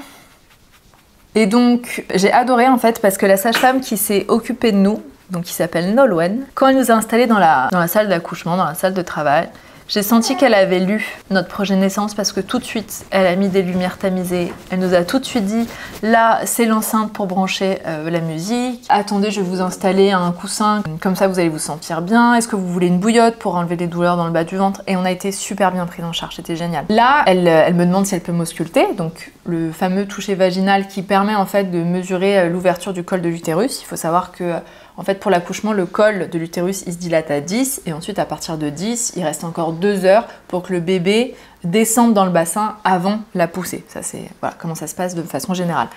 Et donc, j'ai adoré en fait parce que la sage-femme qui s'est occupée de nous, donc qui s'appelle Nolwenn, quand elle nous a installés dans la, dans la salle d'accouchement, dans la salle de travail, j'ai senti qu'elle avait lu notre projet naissance parce que tout de suite, elle a mis des lumières tamisées. Elle nous a tout de suite dit là, c'est l'enceinte pour brancher euh, la musique. Attendez, je vais vous installer un coussin, comme ça vous allez vous sentir bien. Est-ce que vous voulez une bouillotte pour enlever les douleurs dans le bas du ventre? Et on a été super bien pris en charge, c'était génial. Là, elle, elle me demande si elle peut m'ausculter, donc le fameux toucher vaginal qui permet en fait de mesurer l'ouverture du col de l'utérus. Il faut savoir que en fait, pour l'accouchement, le col de l'utérus, il se dilate à 10 et ensuite, à partir de 10, il reste encore 2 heures pour que le bébé descende dans le bassin avant la poussée. Ça, c'est voilà, comment ça se passe de façon générale.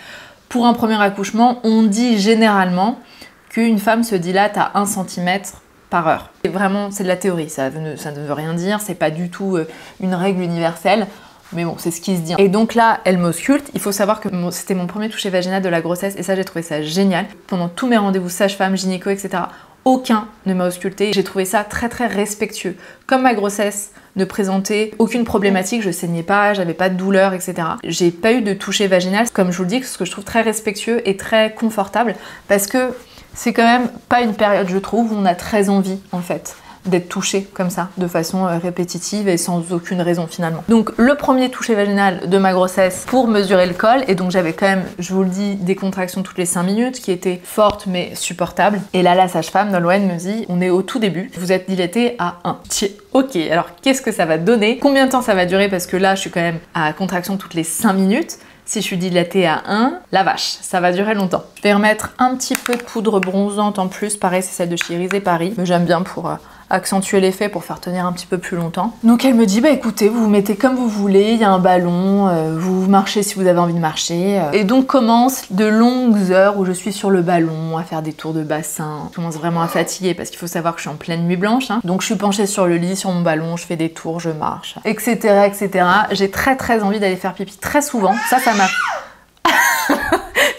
Pour un premier accouchement, on dit généralement qu'une femme se dilate à 1 cm par heure. Et vraiment, c'est de la théorie, ça, ne, veut rien dire, c'est pas du tout euh, une règle universelle. Mais bon, c'est ce qui se dit. Et donc là, elle m'ausculte. Il faut savoir que c'était mon premier toucher vaginal de la grossesse et ça, j'ai trouvé ça génial. Pendant tous mes rendez-vous sage-femme, gynéco, etc., aucun ne m'a ausculté. J'ai trouvé ça très très respectueux. Comme ma grossesse ne présentait aucune problématique, je saignais pas, j'avais pas de douleur, etc. J'ai pas eu de toucher vaginal, comme je vous le dis, ce que je trouve très respectueux et très confortable parce que c'est quand même pas une période, je trouve, où on a très envie en fait d'être touché comme ça, de façon euh, répétitive et sans aucune raison finalement. Donc le premier toucher vaginal de ma grossesse pour mesurer le col, et donc j'avais quand même, je vous le dis, des contractions toutes les 5 minutes qui étaient fortes mais supportables. Et là, la sage-femme, Nolwenn, me dit, on est au tout début, vous êtes dilaté à 1. Ok, alors qu'est-ce que ça va donner? Combien de temps ça va durer? Parce que là, je suis quand même à contraction toutes les 5 minutes. Si je suis dilatée à 1, la vache, ça va durer longtemps. Je vais remettre un petit peu de poudre bronzante en plus. Pareil, c'est celle de chez Paris. Mais j'aime bien pour euh, accentuer l'effet pour faire tenir un petit peu plus longtemps. Donc elle me dit bah écoutez, vous vous mettez comme vous voulez, il y a un ballon, euh, vous marchez si vous avez envie de marcher. Euh. Et donc commence de longues heures où je suis sur le ballon à faire des tours de bassin. Je commence vraiment à fatiguer parce qu'il faut savoir que je suis en pleine nuit blanche. Hein. Donc je suis penchée sur le lit, sur mon ballon, je fais des tours, je marche, etc. etc. J'ai très très envie d'aller faire pipi très souvent. Ça, ça m'a...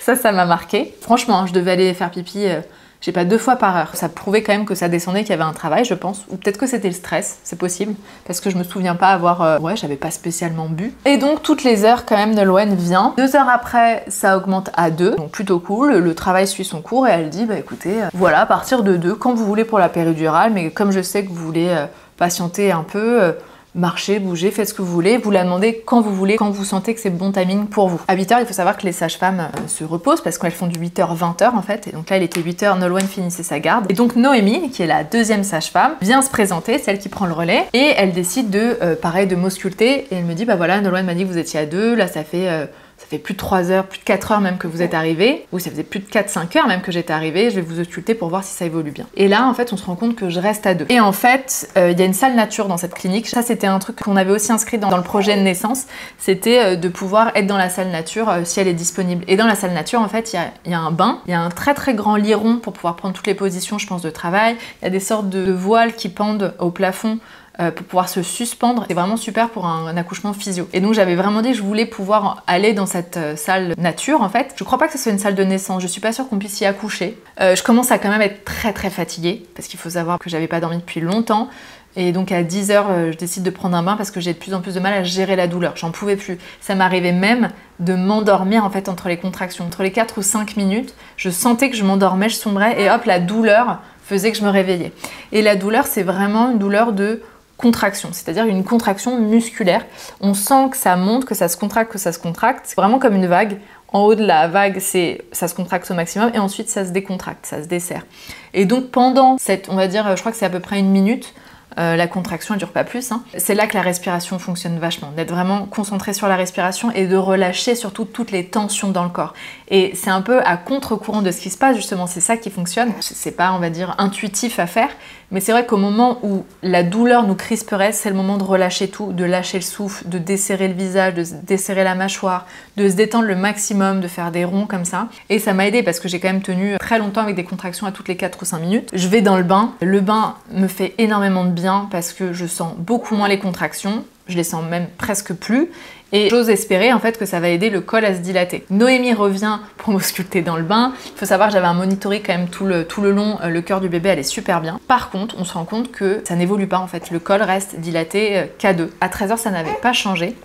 ça, ça m'a marqué. Franchement, je devais aller faire pipi... Euh, j'ai pas deux fois par heure. Ça prouvait quand même que ça descendait, qu'il y avait un travail, je pense. Ou peut-être que c'était le stress, c'est possible. Parce que je me souviens pas avoir. Euh, ouais, j'avais pas spécialement bu. Et donc, toutes les heures, quand même, Nolwenn vient. Deux heures après, ça augmente à deux. Donc, plutôt cool. Le travail suit son cours et elle dit bah écoutez, euh, voilà, à partir de deux, quand vous voulez pour la péridurale, mais comme je sais que vous voulez euh, patienter un peu marchez, bougez, faites ce que vous voulez. Vous la demandez quand vous voulez, quand vous sentez que c'est bon timing pour vous. À 8h, il faut savoir que les sages-femmes euh, se reposent parce qu'elles font du 8h, 20h en fait. Et donc là, il était 8h, Nolwenn finissait sa garde. Et donc Noémie, qui est la deuxième sage-femme, vient se présenter, celle qui prend le relais. Et elle décide de, euh, pareil, de m'ausculter. Et elle me dit, bah voilà, Nolwenn m'a dit que vous étiez à deux, là ça fait... Euh, ça fait plus de 3 heures, plus de 4 heures même que vous êtes arrivé, ou ça faisait plus de 4-5 heures même que j'étais arrivé, je vais vous occulter pour voir si ça évolue bien. Et là, en fait, on se rend compte que je reste à deux. Et en fait, euh, il y a une salle nature dans cette clinique. Ça, c'était un truc qu'on avait aussi inscrit dans, le projet de naissance, c'était euh, de pouvoir être dans la salle nature euh, si elle est disponible. Et dans la salle nature, en fait, il y, a, un bain, il y a un très très grand lit rond pour pouvoir prendre toutes les positions, je pense, de travail. Il y a des sortes de voiles qui pendent au plafond euh, pour pouvoir se suspendre. C'est vraiment super pour un, accouchement physio. Et donc j'avais vraiment dit que je voulais pouvoir aller dans cette euh, salle nature en fait. Je crois pas que ce soit une salle de naissance, je suis pas sûre qu'on puisse y accoucher. Euh, je commence à quand même être très très fatiguée parce qu'il faut savoir que j'avais pas dormi depuis longtemps. Et donc à 10h, je décide de prendre un bain parce que j'ai de plus en plus de mal à gérer la douleur. J'en pouvais plus. Ça m'arrivait même de m'endormir en fait entre les contractions. Entre les 4 ou 5 minutes, je sentais que je m'endormais, je sombrais et hop, la douleur faisait que je me réveillais. Et la douleur, c'est vraiment une douleur de contraction, c'est-à-dire une contraction musculaire. On sent que ça monte, que ça se contracte, que ça se contracte. C'est vraiment comme une vague. En haut de la vague, c'est ça se contracte au maximum et ensuite ça se décontracte, ça se desserre. Et donc pendant cette, on va dire, je crois que c'est à peu près une minute, euh, la contraction ne dure pas plus. Hein. C'est là que la respiration fonctionne vachement, d'être vraiment concentré sur la respiration et de relâcher surtout toutes les tensions dans le corps. Et c'est un peu à contre-courant de ce qui se passe, justement, c'est ça qui fonctionne. C'est pas, on va dire, intuitif à faire, mais c'est vrai qu'au moment où la douleur nous crisperait, c'est le moment de relâcher tout, de lâcher le souffle, de desserrer le visage, de desserrer la mâchoire, de se détendre le maximum, de faire des ronds comme ça. Et ça m'a aidé parce que j'ai quand même tenu très longtemps avec des contractions à toutes les 4 ou 5 minutes. Je vais dans le bain. Le bain me fait énormément de bien parce que je sens beaucoup moins les contractions je les sens même presque plus. Et j'ose espérer en fait que ça va aider le col à se dilater. Noémie revient pour m'ausculter dans le bain. Il faut savoir que j'avais un monitoring quand même tout le, long. Euh, le cœur du bébé allait super bien. Par contre, on se rend compte que ça n'évolue pas en fait. Le col reste dilaté euh, K2. À 13h, ça n'avait pas changé.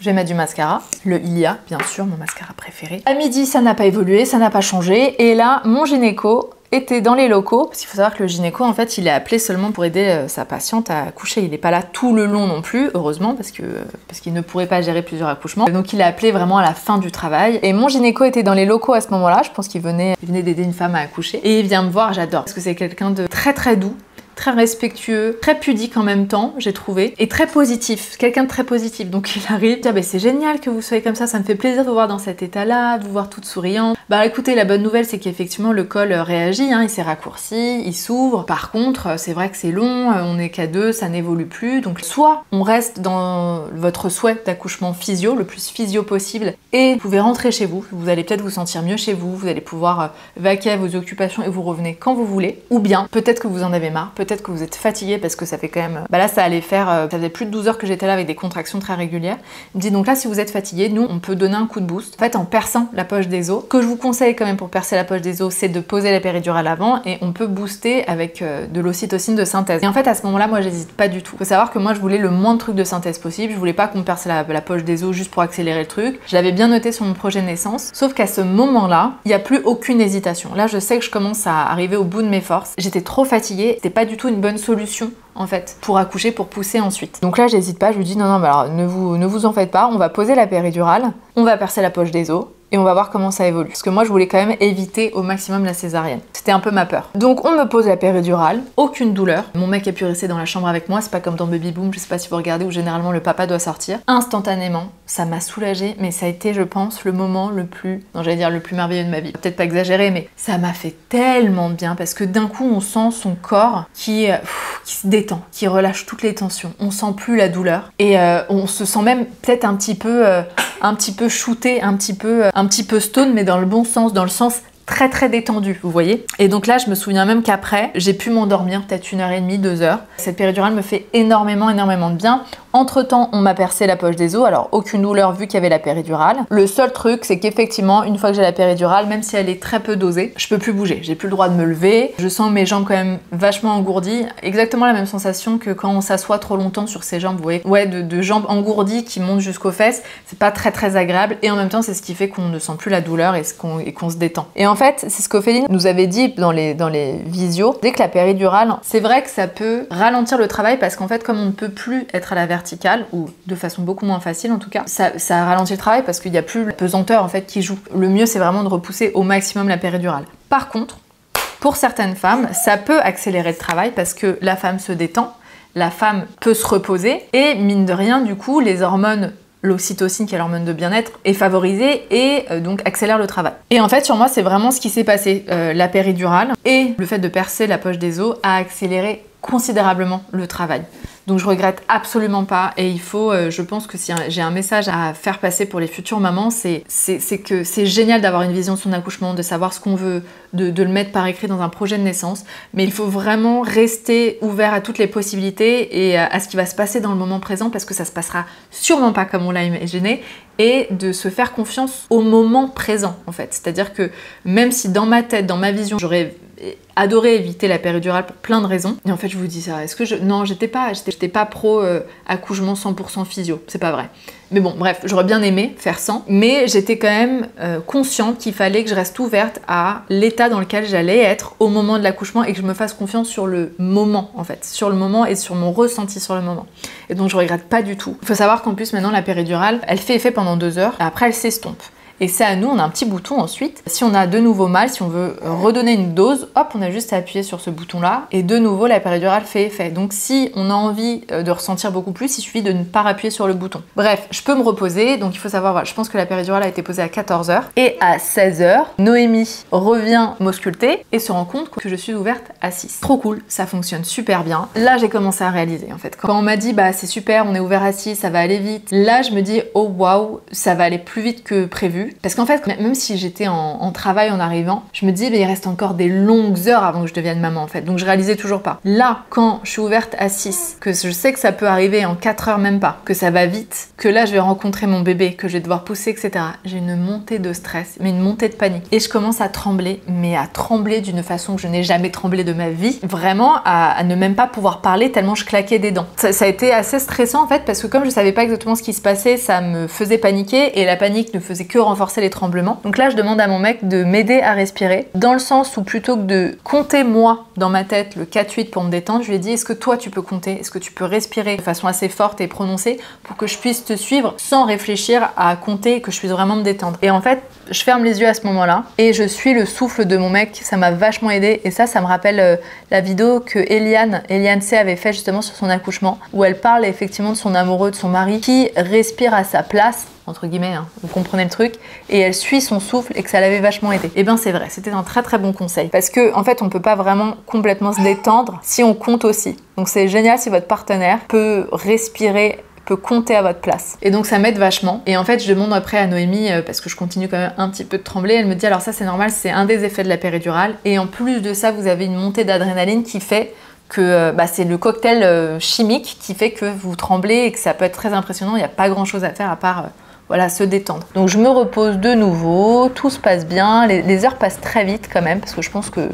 Je vais mettre du mascara, le Ilia, bien sûr, mon mascara préféré. À midi, ça n'a pas évolué, ça n'a pas changé. Et là, mon gynéco était dans les locaux, parce qu'il faut savoir que le gynéco, en fait, il est appelé seulement pour aider euh, sa patiente à accoucher. Il n'est pas là tout le long non plus, heureusement, parce qu'il ne pourrait pas gérer plusieurs accouchements. Donc il est appelé vraiment à la fin du travail. Et mon gynéco était dans les locaux à ce moment-là. Je pense qu'il venait, venait d'aider une femme à accoucher. Et il vient me voir, j'adore, parce que c'est quelqu'un de très très doux très respectueux, très pudique en même temps, j'ai trouvé, et très positif, quelqu'un de très positif. Donc il arrive, ah, bah, c'est génial que vous soyez comme ça, ça me fait plaisir de vous voir dans cet état-là, de vous voir toute souriante. Bah écoutez, la bonne nouvelle c'est qu'effectivement le col réagit, hein, il s'est raccourci, il s'ouvre. Par contre, c'est vrai que c'est long, on est qu'à deux, ça n'évolue plus. Donc soit on reste dans votre souhait d'accouchement physio, le plus physio possible, et vous pouvez rentrer chez vous, vous allez peut-être vous sentir mieux chez vous, vous allez pouvoir euh, vaquer à vos occupations et vous revenez quand vous voulez. Ou bien, peut-être que vous en avez marre, peut-être que vous êtes fatigué parce que ça fait quand même... Bah là, ça allait faire... Euh, ça faisait plus de 12 heures que j'étais là avec des contractions très régulières. Il me dit donc là, si vous êtes fatigué, nous, on peut donner un coup de boost. En fait, en perçant la poche des os, que je vous conseille quand même pour percer la poche des os, c'est de poser la péridurale avant et on peut booster avec euh, de l'ocytocine de synthèse. Et en fait, à ce moment-là, moi, j'hésite pas du tout. Faut savoir que moi, je voulais le moins de trucs de synthèse possible. Je voulais pas qu'on perce la, poche des os juste pour accélérer le truc. Je l'avais bien noté sur mon projet naissance. Sauf qu'à ce moment-là, il n'y a plus aucune hésitation. Là, je sais que je commence à arriver au bout de mes forces. J'étais trop fatiguée. C'était pas du une bonne solution en fait, pour accoucher, pour pousser ensuite. Donc là, j'hésite pas, je lui dis non, non, mais alors ne vous, ne vous en faites pas, on va poser la péridurale, on va percer la poche des os, et on va voir comment ça évolue. Parce que moi, je voulais quand même éviter au maximum la césarienne. C'était un peu ma peur. Donc, on me pose la péridurale, aucune douleur. Mon mec a pu rester dans la chambre avec moi, c'est pas comme dans Baby Boom, je sais pas si vous regardez, où généralement le papa doit sortir. Instantanément, ça m'a soulagée, mais ça a été, je pense, le moment le plus, non, j'allais dire le plus merveilleux de ma vie. Peut-être pas exagéré, mais ça m'a fait tellement bien parce que d'un coup, on sent son corps qui, euh, qui se détend, qui relâche toutes les tensions. On sent plus la douleur et euh, on se sent même peut-être un petit peu, euh, un petit peu shooté, un petit peu, petit peu stone, mais dans le bon sens, dans le sens très très détendu, vous voyez. Et donc là, je me souviens même qu'après, j'ai pu m'endormir peut-être une heure et demie, deux heures. Cette péridurale me fait énormément, énormément de bien. Entre-temps, on m'a percé la poche des os, alors aucune douleur vu qu'il y avait la péridurale. Le seul truc, c'est qu'effectivement, une fois que j'ai la péridurale, même si elle est très peu dosée, je peux plus bouger. J'ai plus le droit de me lever. Je sens mes jambes quand même vachement engourdies. Exactement la même sensation que quand on s'assoit trop longtemps sur ses jambes, vous voyez. Ouais, de, jambes engourdies qui montent jusqu'aux fesses. C'est pas très très agréable. Et en même temps, c'est ce qui fait qu'on ne sent plus la douleur et qu'on se détend. Et en fait, c'est ce qu'Ophéline nous avait dit dans les, dans les visios. Dès que la péridurale, c'est vrai que ça peut ralentir le travail parce qu'en fait, comme on ne peut plus être à la verticale, ou de façon beaucoup moins facile en tout cas, ça, ça ralentit le travail parce qu'il n'y a plus la pesanteur en fait qui joue. Le mieux c'est vraiment de repousser au maximum la péridurale. Par contre, pour certaines femmes, ça peut accélérer le travail parce que la femme se détend, la femme peut se reposer et mine de rien du coup les hormones l'ocytocine qui est l'hormone de bien-être est favorisée et euh, donc accélère le travail. Et en fait sur moi c'est vraiment ce qui s'est passé. Euh, la péridurale et le fait de percer la poche des os a accéléré considérablement le travail. Donc je regrette absolument pas et il faut, euh, je pense que si j'ai un message à faire passer pour les futures mamans, c'est que c'est génial d'avoir une vision de son accouchement, de savoir ce qu'on veut, de, le mettre par écrit dans un projet de naissance, mais il faut vraiment rester ouvert à toutes les possibilités et à ce qui va se passer dans le moment présent parce que ça se passera sûrement pas comme on l'a imaginé et de se faire confiance au moment présent en fait. C'est-à-dire que même si dans ma tête, dans ma vision, j'aurais adoré éviter la péridurale pour plein de raisons. Et en fait, je vous dis ça. Est-ce que je. Non, j'étais pas, j'étais pas pro euh, accouchement 100% physio. C'est pas vrai. Mais bon, bref, j'aurais bien aimé faire sans. Mais j'étais quand même euh, consciente qu'il fallait que je reste ouverte à l'état dans lequel j'allais être au moment de l'accouchement et que je me fasse confiance sur le moment, en fait. Sur le moment et sur mon ressenti sur le moment. Et donc, je regrette pas du tout. Il faut savoir qu'en plus, maintenant, la péridurale, elle fait effet pendant deux heures. Et après, elle s'estompe. Et c'est à nous, on a un petit bouton ensuite. Si on a de nouveau mal, si on veut redonner une dose, hop, on a juste à appuyer sur ce bouton-là. Et de nouveau, la péridurale fait effet. Donc si on a envie euh, de ressentir beaucoup plus, il suffit de ne pas appuyer sur le bouton. Bref, je peux me reposer. Donc il faut savoir, voilà, je pense que la péridurale a été posée à 14h. Et à 16h, Noémie revient m'ausculter et se rend compte que je suis ouverte à 6. Trop cool, ça fonctionne super bien. Là, j'ai commencé à réaliser en fait. Quand on m'a dit, bah c'est super, on est ouvert à 6, ça va aller vite. Là, je me dis, oh waouh, ça va aller plus vite que prévu. Parce qu'en fait, même si j'étais en, travail en arrivant, je me dis, il reste encore des longues heures avant que je devienne maman en fait. Donc je réalisais toujours pas. Là, quand je suis ouverte à 6, que je sais que ça peut arriver en 4 heures même pas, que ça va vite, que là je vais rencontrer mon bébé, que je vais devoir pousser, etc. J'ai une montée de stress, mais une montée de panique. Et je commence à trembler, mais à trembler d'une façon que je n'ai jamais tremblé de ma vie. Vraiment à, ne même pas pouvoir parler tellement je claquais des dents. Ça, ça a été assez stressant en fait parce que comme je savais pas exactement ce qui se passait, ça me faisait paniquer et la panique ne faisait que rentrer renforcer les tremblements. Donc là, je demande à mon mec de m'aider à respirer, dans le sens où plutôt que de compter moi dans ma tête le 4-8 pour me détendre, je lui ai dit est-ce que toi tu peux compter? Est-ce que tu peux respirer de façon assez forte et prononcée pour que je puisse te suivre sans réfléchir à compter et que je puisse vraiment me détendre? Et en fait, je ferme les yeux à ce moment-là et je suis le souffle de mon mec. Ça m'a vachement aidé et ça, ça me rappelle euh, la vidéo que Eliane, Eliane C avait fait justement sur son accouchement où elle parle effectivement de son amoureux, de son mari qui respire à sa place entre guillemets, hein, vous comprenez le truc, et elle suit son souffle et que ça l'avait vachement aidé. Et eh bien c'est vrai, c'était un très très bon conseil. Parce que en fait on peut pas vraiment complètement se détendre si on compte aussi. Donc c'est génial si votre partenaire peut respirer peut compter à votre place. Et donc ça m'aide vachement. Et en fait, je demande après à Noémie, euh, parce que je continue quand même un petit peu de trembler, elle me dit alors ça c'est normal, c'est un des effets de la péridurale. Et en plus de ça, vous avez une montée d'adrénaline qui fait que euh, bah, c'est le cocktail euh, chimique qui fait que vous tremblez et que ça peut être très impressionnant. Il n'y a pas grand chose à faire à part voilà, se détendre. Donc je me repose de nouveau, tout se passe bien, les, heures passent très vite quand même, parce que je pense que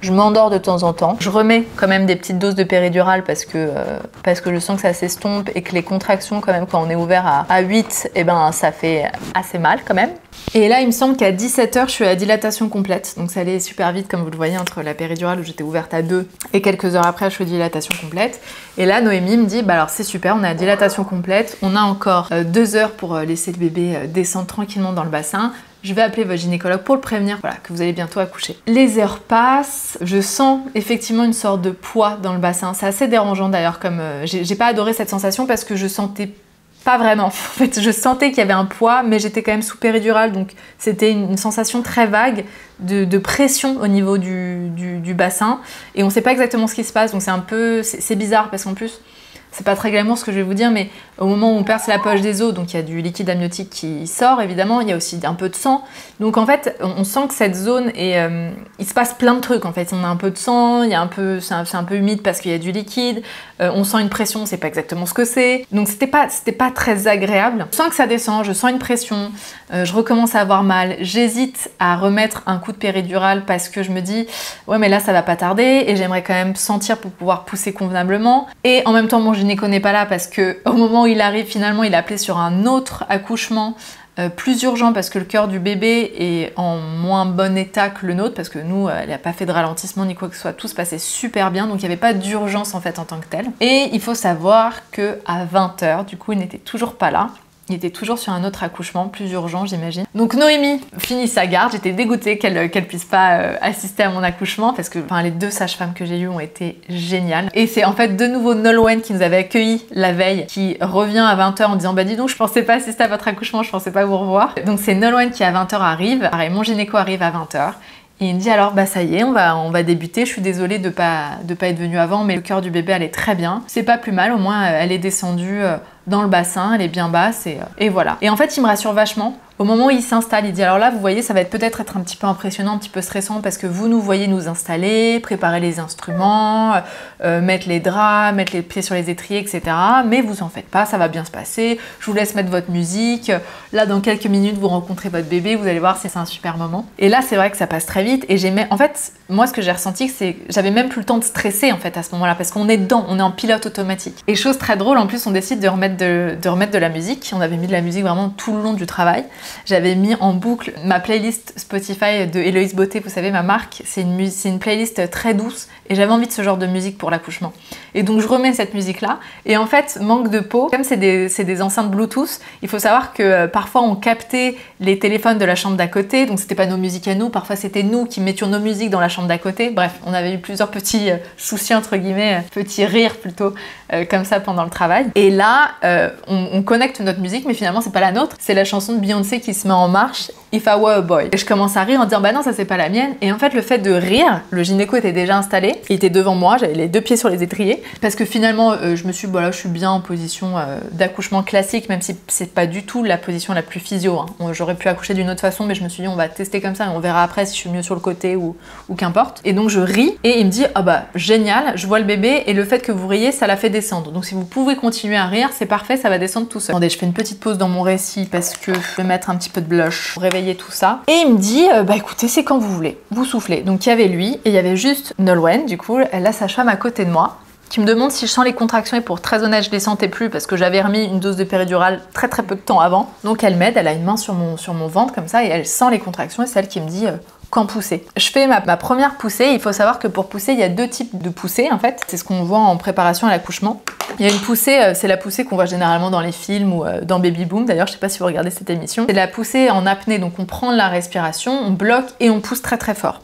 je m'endors de temps en temps. Je remets quand même des petites doses de péridurale parce que, euh, parce que je sens que ça s'estompe et que les contractions, quand même, quand on est ouvert à, à 8, eh ben, ça fait assez mal quand même. Et là, il me semble qu'à 17h, je suis à dilatation complète. Donc ça allait super vite, comme vous le voyez, entre la péridurale où j'étais ouverte à 2 et quelques heures après, je suis à dilatation complète. Et là, Noémie me dit, bah alors c'est super, on a dilatation complète, on a encore 2 euh, heures pour euh, laisser le bébé descendre tranquillement dans le bassin je vais appeler votre gynécologue pour le prévenir voilà, que vous allez bientôt accoucher. Les heures passent, je sens effectivement une sorte de poids dans le bassin. C'est assez dérangeant d'ailleurs, comme euh, j'ai pas adoré cette sensation parce que je sentais pas vraiment. En fait, je sentais qu'il y avait un poids, mais j'étais quand même sous péridurale, donc c'était une, sensation très vague de, pression au niveau du, du, bassin. Et on sait pas exactement ce qui se passe, donc c'est un peu. C'est bizarre parce qu'en plus, c'est pas très glamour ce que je vais vous dire, mais au moment où on perce la poche des os, donc il y a du liquide amniotique qui sort évidemment, il y a aussi un peu de sang. Donc en fait, on sent que cette zone est, euh, il se passe plein de trucs en fait. On a un peu de sang, c'est un, peu humide parce qu'il y a du liquide. Euh, on sent une pression, on sait pas exactement ce que c'est. Donc c'était pas, c'était pas très agréable. Je sens que ça descend, je sens une pression, euh, je recommence à avoir mal. J'hésite à remettre un coup de péridurale parce que je me dis, ouais mais là ça va pas tarder et j'aimerais quand même sentir pour pouvoir pousser convenablement. Et en même temps, mon gynéco n'est pas là parce que au moment il arrive, finalement, il a appelé sur un autre accouchement euh, plus urgent parce que le cœur du bébé est en moins bon état que le nôtre, parce que nous, euh, il n'a pas fait de ralentissement ni quoi que ce soit, tout se passait super bien, donc il n'y avait pas d'urgence en fait en tant que tel. Et il faut savoir que à 20h, du coup, il n'était toujours pas là. Il était toujours sur un autre accouchement, plus urgent j'imagine. Donc Noémie finit sa garde, j'étais dégoûtée qu'elle qu'elle puisse pas euh, assister à mon accouchement parce que les deux sages-femmes que j'ai eues ont été géniales. Et c'est en fait de nouveau Nolwenn qui nous avait accueillis la veille qui revient à 20h en disant bah dis donc je pensais pas assister à votre accouchement, je pensais pas vous revoir. Donc c'est Nolwenn qui à 20h arrive, pareil mon gynéco arrive à 20h. Et il me dit alors bah ça y est, on va, on va débuter. Je suis désolée de pas de pas être venue avant, mais le cœur du bébé allait très bien. C'est pas plus mal, au moins elle est descendue euh, dans le bassin, elle est bien basse et, euh, et voilà. Et en fait, il me rassure vachement au moment où il s'installe, il dit alors là, vous voyez, ça va être peut-être être un petit peu impressionnant, un petit peu stressant parce que vous nous voyez nous installer, préparer les instruments, euh, mettre les draps, mettre les pieds sur les étriers, etc. Mais vous en faites pas, ça va bien se passer. Je vous laisse mettre votre musique. Là, dans quelques minutes, vous rencontrez votre bébé, vous allez voir, c'est un super moment. Et là, c'est vrai que ça passe très vite. Et j'aimais, en fait, moi, ce que j'ai ressenti, c'est que j'avais même plus le temps de stresser en fait à ce moment-là parce qu'on est dedans, on est en pilote automatique. Et chose très drôle, en plus, on décide de remettre de, remettre de la musique. On avait mis de la musique vraiment tout le long du travail j'avais mis en boucle ma playlist Spotify de Héloïse Beauté, vous savez, ma marque. C'est une, une playlist très douce et j'avais envie de ce genre de musique pour l'accouchement. Et donc je remets cette musique-là. Et en fait, manque de peau, comme c'est des, des, enceintes Bluetooth, il faut savoir que euh, parfois on captait les téléphones de la chambre d'à côté, donc c'était pas nos musiques à nous, parfois c'était nous qui mettions nos musiques dans la chambre d'à côté. Bref, on avait eu plusieurs petits euh, soucis, entre guillemets, euh, petits rires plutôt, comme ça pendant le travail. Et là, on, on, connecte notre musique, mais finalement c'est pas la nôtre, c'est la chanson de Beyoncé qui se met en marche, If I Were a Boy. Et je commence à rire en disant bah non, ça c'est pas la mienne. Et en fait, le fait de rire, le gynéco était déjà installé, il était devant moi, j'avais les deux pieds sur les étriers, parce que finalement, euh, je me suis, voilà, je suis bien en position euh, d'accouchement classique, même si c'est pas du tout la position la plus physio. Hein. J'aurais pu accoucher d'une autre façon, mais je me suis dit, on va tester comme ça et on verra après si je suis mieux sur le côté ou, ou qu'importe. Et donc je ris et il me dit, ah bah génial, je vois le bébé et le fait que vous riez, ça l'a fait descendre. Donc si vous pouvez continuer à rire, c'est parfait, ça va descendre tout seul. Attendez, je fais une petite pause dans mon récit parce que je vais mettre un petit peu de blush pour Et il me dit, euh, bah écoutez, c'est quand vous voulez, vous soufflez. Donc il y avait lui et il y avait juste Nolwenn, du coup, la sage-femme à côté de moi. qui me demande si je sens les contractions et pour très honnête je les sentais plus parce que j'avais remis une dose de péridurale très très peu de temps avant. Donc elle m'aide, elle a une main sur mon, sur mon ventre comme ça et elle sent les contractions et c'est elle qui me dit euh, quand pousser. Je fais ma, première poussée. Il faut savoir que pour pousser, il y a deux types de poussées en fait. C'est ce qu'on voit en préparation à l'accouchement. Il y a une poussée, euh, c'est la poussée qu'on voit généralement dans les films ou euh, dans Baby Boom. D'ailleurs, je sais pas si vous regardez cette émission. C'est la poussée en apnée. Donc on prend la respiration, on bloque et on pousse très très fort.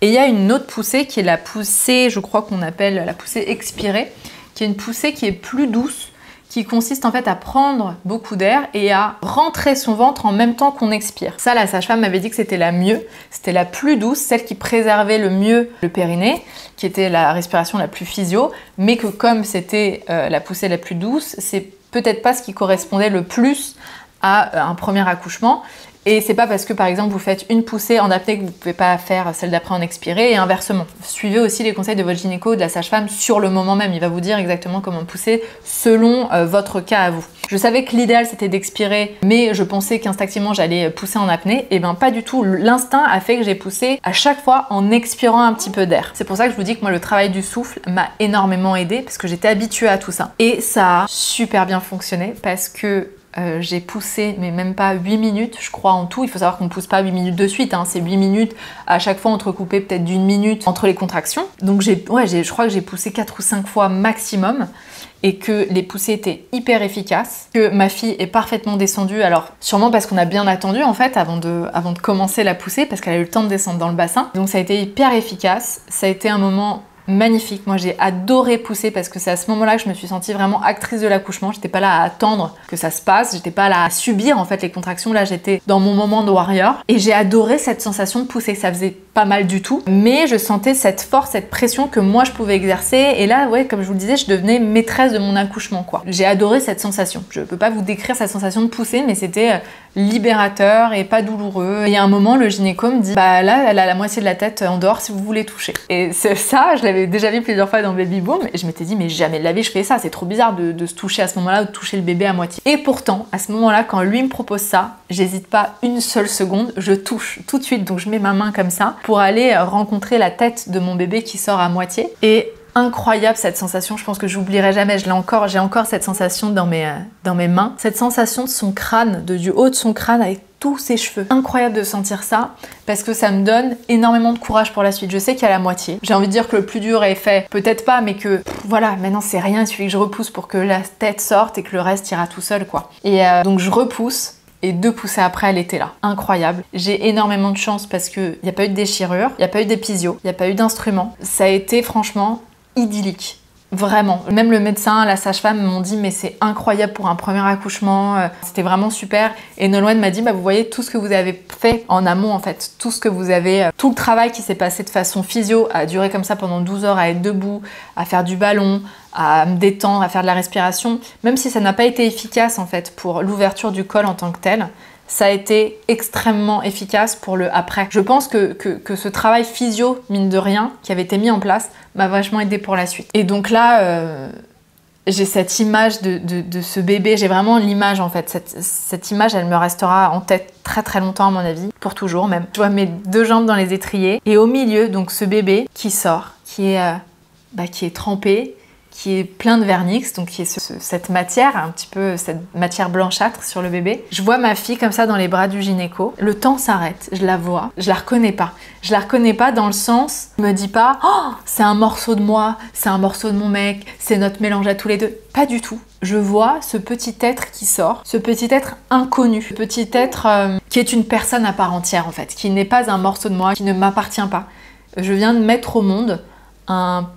Et il y a une autre poussée qui est la poussée, je crois qu'on appelle la poussée expirée, qui est une poussée qui est plus douce qui consiste en fait à prendre beaucoup d'air et à rentrer son ventre en même temps qu'on expire. Ça, la sage-femme m'avait dit que c'était la mieux, c'était la plus douce, celle qui préservait le mieux le périnée, qui était la respiration la plus physio, mais que comme c'était euh, la poussée la plus douce, c'est peut-être pas ce qui correspondait le plus à euh, un premier accouchement. Et c'est pas parce que par exemple vous faites une poussée en apnée que vous pouvez pas faire celle d'après en expiré et inversement. Suivez aussi les conseils de votre gynéco, de la sage-femme sur le moment même. Il va vous dire exactement comment pousser selon euh, votre cas à vous. Je savais que l'idéal c'était d'expirer, mais je pensais qu'instinctivement j'allais pousser en apnée. Et eh bien pas du tout. L'instinct a fait que j'ai poussé à chaque fois en expirant un petit peu d'air. C'est pour ça que je vous dis que moi le travail du souffle m'a énormément aidé parce que j'étais habituée à tout ça. Et ça a super bien fonctionné parce que euh, j'ai poussé, mais même pas 8 minutes, je crois, en tout. Il faut savoir qu'on ne pousse pas 8 minutes de suite, hein. c'est 8 minutes à chaque fois entrecoupées peut-être d'une minute entre les contractions. Donc ouais, je crois que j'ai poussé 4 ou 5 fois maximum et que les poussées étaient hyper efficaces, que ma fille est parfaitement descendue, alors sûrement parce qu'on a bien attendu en fait avant de, avant de commencer la poussée, parce qu'elle a eu le temps de descendre dans le bassin. Donc ça a été hyper efficace, ça a été un moment magnifique. Moi, j'ai adoré pousser parce que c'est à ce moment-là que je me suis sentie vraiment actrice de l'accouchement. J'étais pas là à attendre que ça se passe, j'étais pas là à subir en fait les contractions. Là, j'étais dans mon moment de warrior et j'ai adoré cette sensation de pousser. Ça faisait pas mal du tout, mais je sentais cette force, cette pression que moi je pouvais exercer. Et là, ouais, comme je vous le disais, je devenais maîtresse de mon accouchement, quoi. J'ai adoré cette sensation. Je peux pas vous décrire cette sensation de pousser, mais c'était euh, libérateur et pas douloureux. Et à un moment, le gynéco me dit, bah là, elle a la moitié de la tête en dehors si vous voulez toucher. Et c'est ça, je l'avais déjà vu plusieurs fois dans Baby Boom, et je m'étais dit, mais jamais de la vie je fais ça. C'est trop bizarre de, de se toucher à ce moment-là ou de toucher le bébé à moitié. Et pourtant, à ce moment-là, quand lui me propose ça, j'hésite pas une seule seconde, je touche tout de suite. Donc je mets ma main comme ça pour aller rencontrer la tête de mon bébé qui sort à moitié. Et incroyable cette sensation, je pense que j'oublierai jamais, je l'ai encore, j'ai encore cette sensation dans mes, euh, dans mes mains, cette sensation de son crâne, de du haut de son crâne avec tous ses cheveux. Incroyable de sentir ça parce que ça me donne énormément de courage pour la suite. Je sais qu'il y a la moitié. J'ai envie de dire que le plus dur est fait, peut-être pas, mais que voilà, maintenant c'est rien, il suffit que je repousse pour que la tête sorte et que le reste ira tout seul quoi. Et euh, donc je repousse et deux poussées après, elle était là. Incroyable. J'ai énormément de chance parce qu'il n'y a pas eu de déchirure, il n'y a pas eu d'épisio, il n'y a pas eu d'instrument. Ça a été franchement idyllique. Vraiment. Même le médecin, la sage-femme m'ont dit mais c'est incroyable pour un premier accouchement, euh, c'était vraiment super. Et Nolwenn m'a dit bah vous voyez tout ce que vous avez fait en amont en fait, tout ce que vous avez, euh, tout le travail qui s'est passé de façon physio, a duré comme ça pendant 12 heures à être debout, à faire du ballon, à me détendre, à faire de la respiration, même si ça n'a pas été efficace en fait pour l'ouverture du col en tant que tel, ça a été extrêmement efficace pour le après. Je pense que, que, ce travail physio, mine de rien, qui avait été mis en place, m'a vachement aidé pour la suite. Et donc là, euh, j'ai cette image de, de, ce bébé, j'ai vraiment l'image en fait. Cette, cette, image, elle me restera en tête très très longtemps à mon avis, pour toujours même. Je vois mes deux jambes dans les étriers et au milieu, donc ce bébé qui sort, qui est, euh, bah, qui est trempé, qui est plein de vernix, donc qui est cette matière, un petit peu cette matière blanchâtre sur le bébé. Je vois ma fille comme ça dans les bras du gynéco. Le temps s'arrête, je la vois, je la reconnais pas. Je la reconnais pas dans le sens, je me dis pas, oh, c'est un morceau de moi, c'est un morceau de mon mec, c'est notre mélange à tous les deux. Pas du tout. Je vois ce petit être qui sort, ce petit être inconnu, ce petit être euh, qui est une personne à part entière en fait, qui n'est pas un morceau de moi, qui ne m'appartient pas. Je viens de mettre au monde un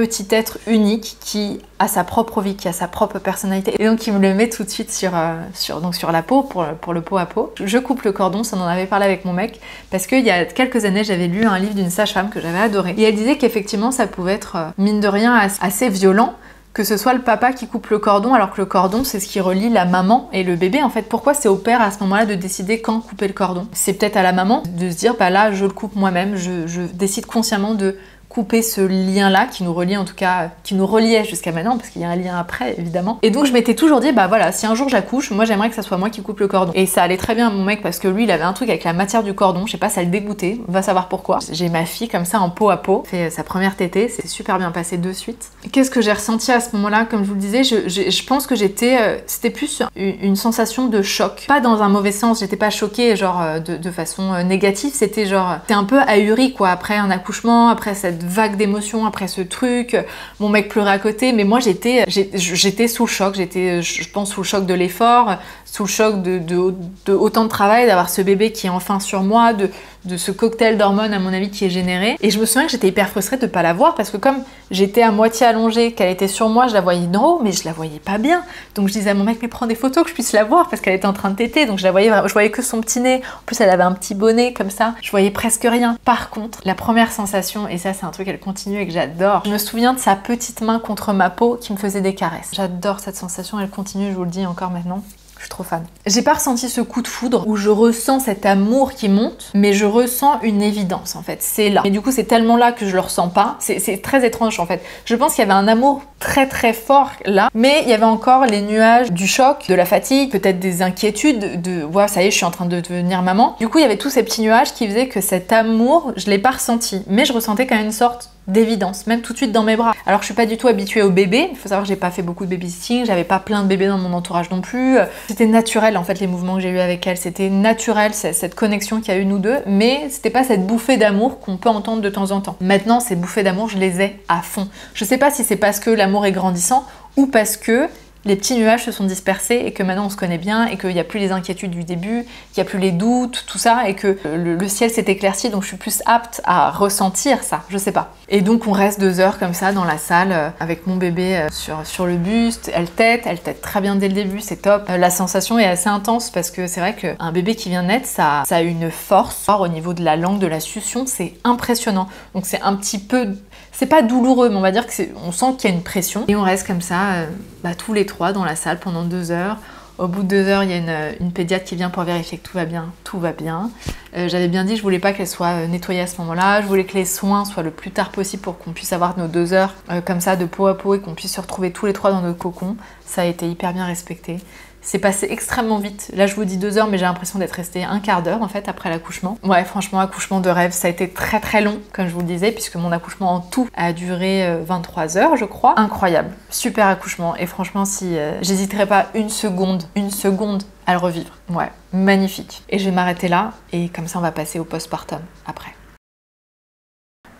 petit être unique qui a sa propre vie, qui a sa propre personnalité. Et donc il me le met tout de suite sur, euh, sur, donc sur la peau, pour, pour le pot à peau. Je coupe le cordon, ça en avait parlé avec mon mec, parce qu'il y a quelques années j'avais lu un livre d'une sage-femme que j'avais adoré. Et elle disait qu'effectivement ça pouvait être, euh, mine de rien, assez violent que ce soit le papa qui coupe le cordon alors que le cordon c'est ce qui relie la maman et le bébé en fait pourquoi c'est au père à ce moment là de décider quand couper le cordon? C'est peut-être à la maman de se dire bah là je le coupe moi-même je, je décide consciemment de couper ce lien-là qui nous relie en tout cas, qui nous reliait jusqu'à maintenant, parce qu'il y a un lien après évidemment. Et donc je m'étais toujours dit, bah voilà, si un jour j'accouche, moi j'aimerais que ça soit moi qui coupe le cordon. Et ça allait très bien à mon mec parce que lui il avait un truc avec la matière du cordon, je sais pas, ça le dégoûtait, on va savoir pourquoi. J'ai ma fille comme ça en peau à peau, fait sa première tétée, c'est super bien passé de suite. Qu'est-ce que j'ai ressenti à ce moment-là? Comme je vous le disais, je, pense que j'étais, euh, c'était plus une, sensation de choc, pas dans un mauvais sens, j'étais pas choquée genre euh, de, façon euh, négative, c'était genre, t'es un peu ahuri quoi, après un accouchement, après cette vague d'émotions, après ce truc, mon mec pleurait à côté, mais moi j'étais, j'étais sous le choc, j'étais, je pense, sous le choc de l'effort, sous le choc de, de, autant de travail, d'avoir ce bébé qui est enfin sur moi, de, de ce cocktail d'hormones, à mon avis, qui est généré. Et je me souviens que j'étais hyper frustrée de ne pas la voir parce que comme j'étais à moitié allongée, qu'elle était sur moi, je la voyais d'en haut, mais je la voyais pas bien. Donc je disais à mon mec, mais prends des photos que je puisse la voir parce qu'elle était en train de téter. Donc je la voyais, je voyais que son petit nez. En plus, elle avait un petit bonnet comme ça. Je voyais presque rien. Par contre, la première sensation, et ça, c'est un truc qu'elle continue et que j'adore, je me souviens de sa petite main contre ma peau qui me faisait des caresses. J'adore cette sensation, elle continue, je vous le dis encore maintenant. Je suis trop fan. J'ai pas ressenti ce coup de foudre où je ressens cet amour qui monte, mais je ressens une évidence en fait. C'est là. Et du coup, c'est tellement là que je le ressens pas. C'est très étrange en fait. Je pense qu'il y avait un amour très très fort là, mais il y avait encore les nuages du choc, de la fatigue, peut-être des inquiétudes, de ouais, ça y est, je suis en train de devenir maman. Du coup, il y avait tous ces petits nuages qui faisaient que cet amour, je l'ai pas ressenti, mais je ressentais quand même une sorte d'évidence, même tout de suite dans mes bras. Alors je suis pas du tout habituée au bébé, il faut savoir que j'ai pas fait beaucoup de babysitting, j'avais pas plein de bébés dans mon entourage non plus. C'était naturel en fait les mouvements que j'ai eu avec elle, c'était naturel cette connexion qu'il y a eu nous deux, mais c'était pas cette bouffée d'amour qu'on peut entendre de temps en temps. Maintenant ces bouffées d'amour, je les ai à fond. Je sais pas si c'est parce que l'amour est grandissant ou parce que les petits nuages se sont dispersés et que maintenant on se connaît bien et qu'il n'y a plus les inquiétudes du début, qu'il n'y a plus les doutes, tout ça, et que le, ciel s'est éclairci, donc je suis plus apte à ressentir ça, je sais pas. Et donc on reste deux heures comme ça dans la salle euh, avec mon bébé euh, sur, sur le buste, elle tête, elle tête très bien dès le début, c'est top. Euh, la sensation est assez intense parce que c'est vrai qu'un bébé qui vient naître, ça, ça a une force au niveau de la langue, de la succion, c'est impressionnant. Donc c'est un petit peu c'est pas douloureux, mais on va dire que on sent qu'il y a une pression. Et on reste comme ça, euh, bah, tous les trois dans la salle pendant deux heures. Au bout de deux heures, il y a une, pédiatre qui vient pour vérifier que tout va bien. Tout va bien. Euh, j'avais bien dit, je voulais pas qu'elle soit euh, nettoyée à ce moment-là. Je voulais que les soins soient le plus tard possible pour qu'on puisse avoir nos deux heures comme ça de peau à peau et qu'on puisse se retrouver tous les trois dans notre cocon. Ça a été hyper bien respecté. C'est passé extrêmement vite. Là, je vous dis deux heures, mais j'ai l'impression d'être restée un quart d'heure en fait après l'accouchement. Ouais, franchement, accouchement de rêve, ça a été très très long, comme je vous le disais, puisque mon accouchement en tout a duré 23 euh, heures, je crois. Incroyable, super accouchement. Et franchement, si euh, j'hésiterais pas une seconde, une seconde à le revivre. Ouais, magnifique. Et je vais m'arrêter là, et comme ça, on va passer au postpartum après.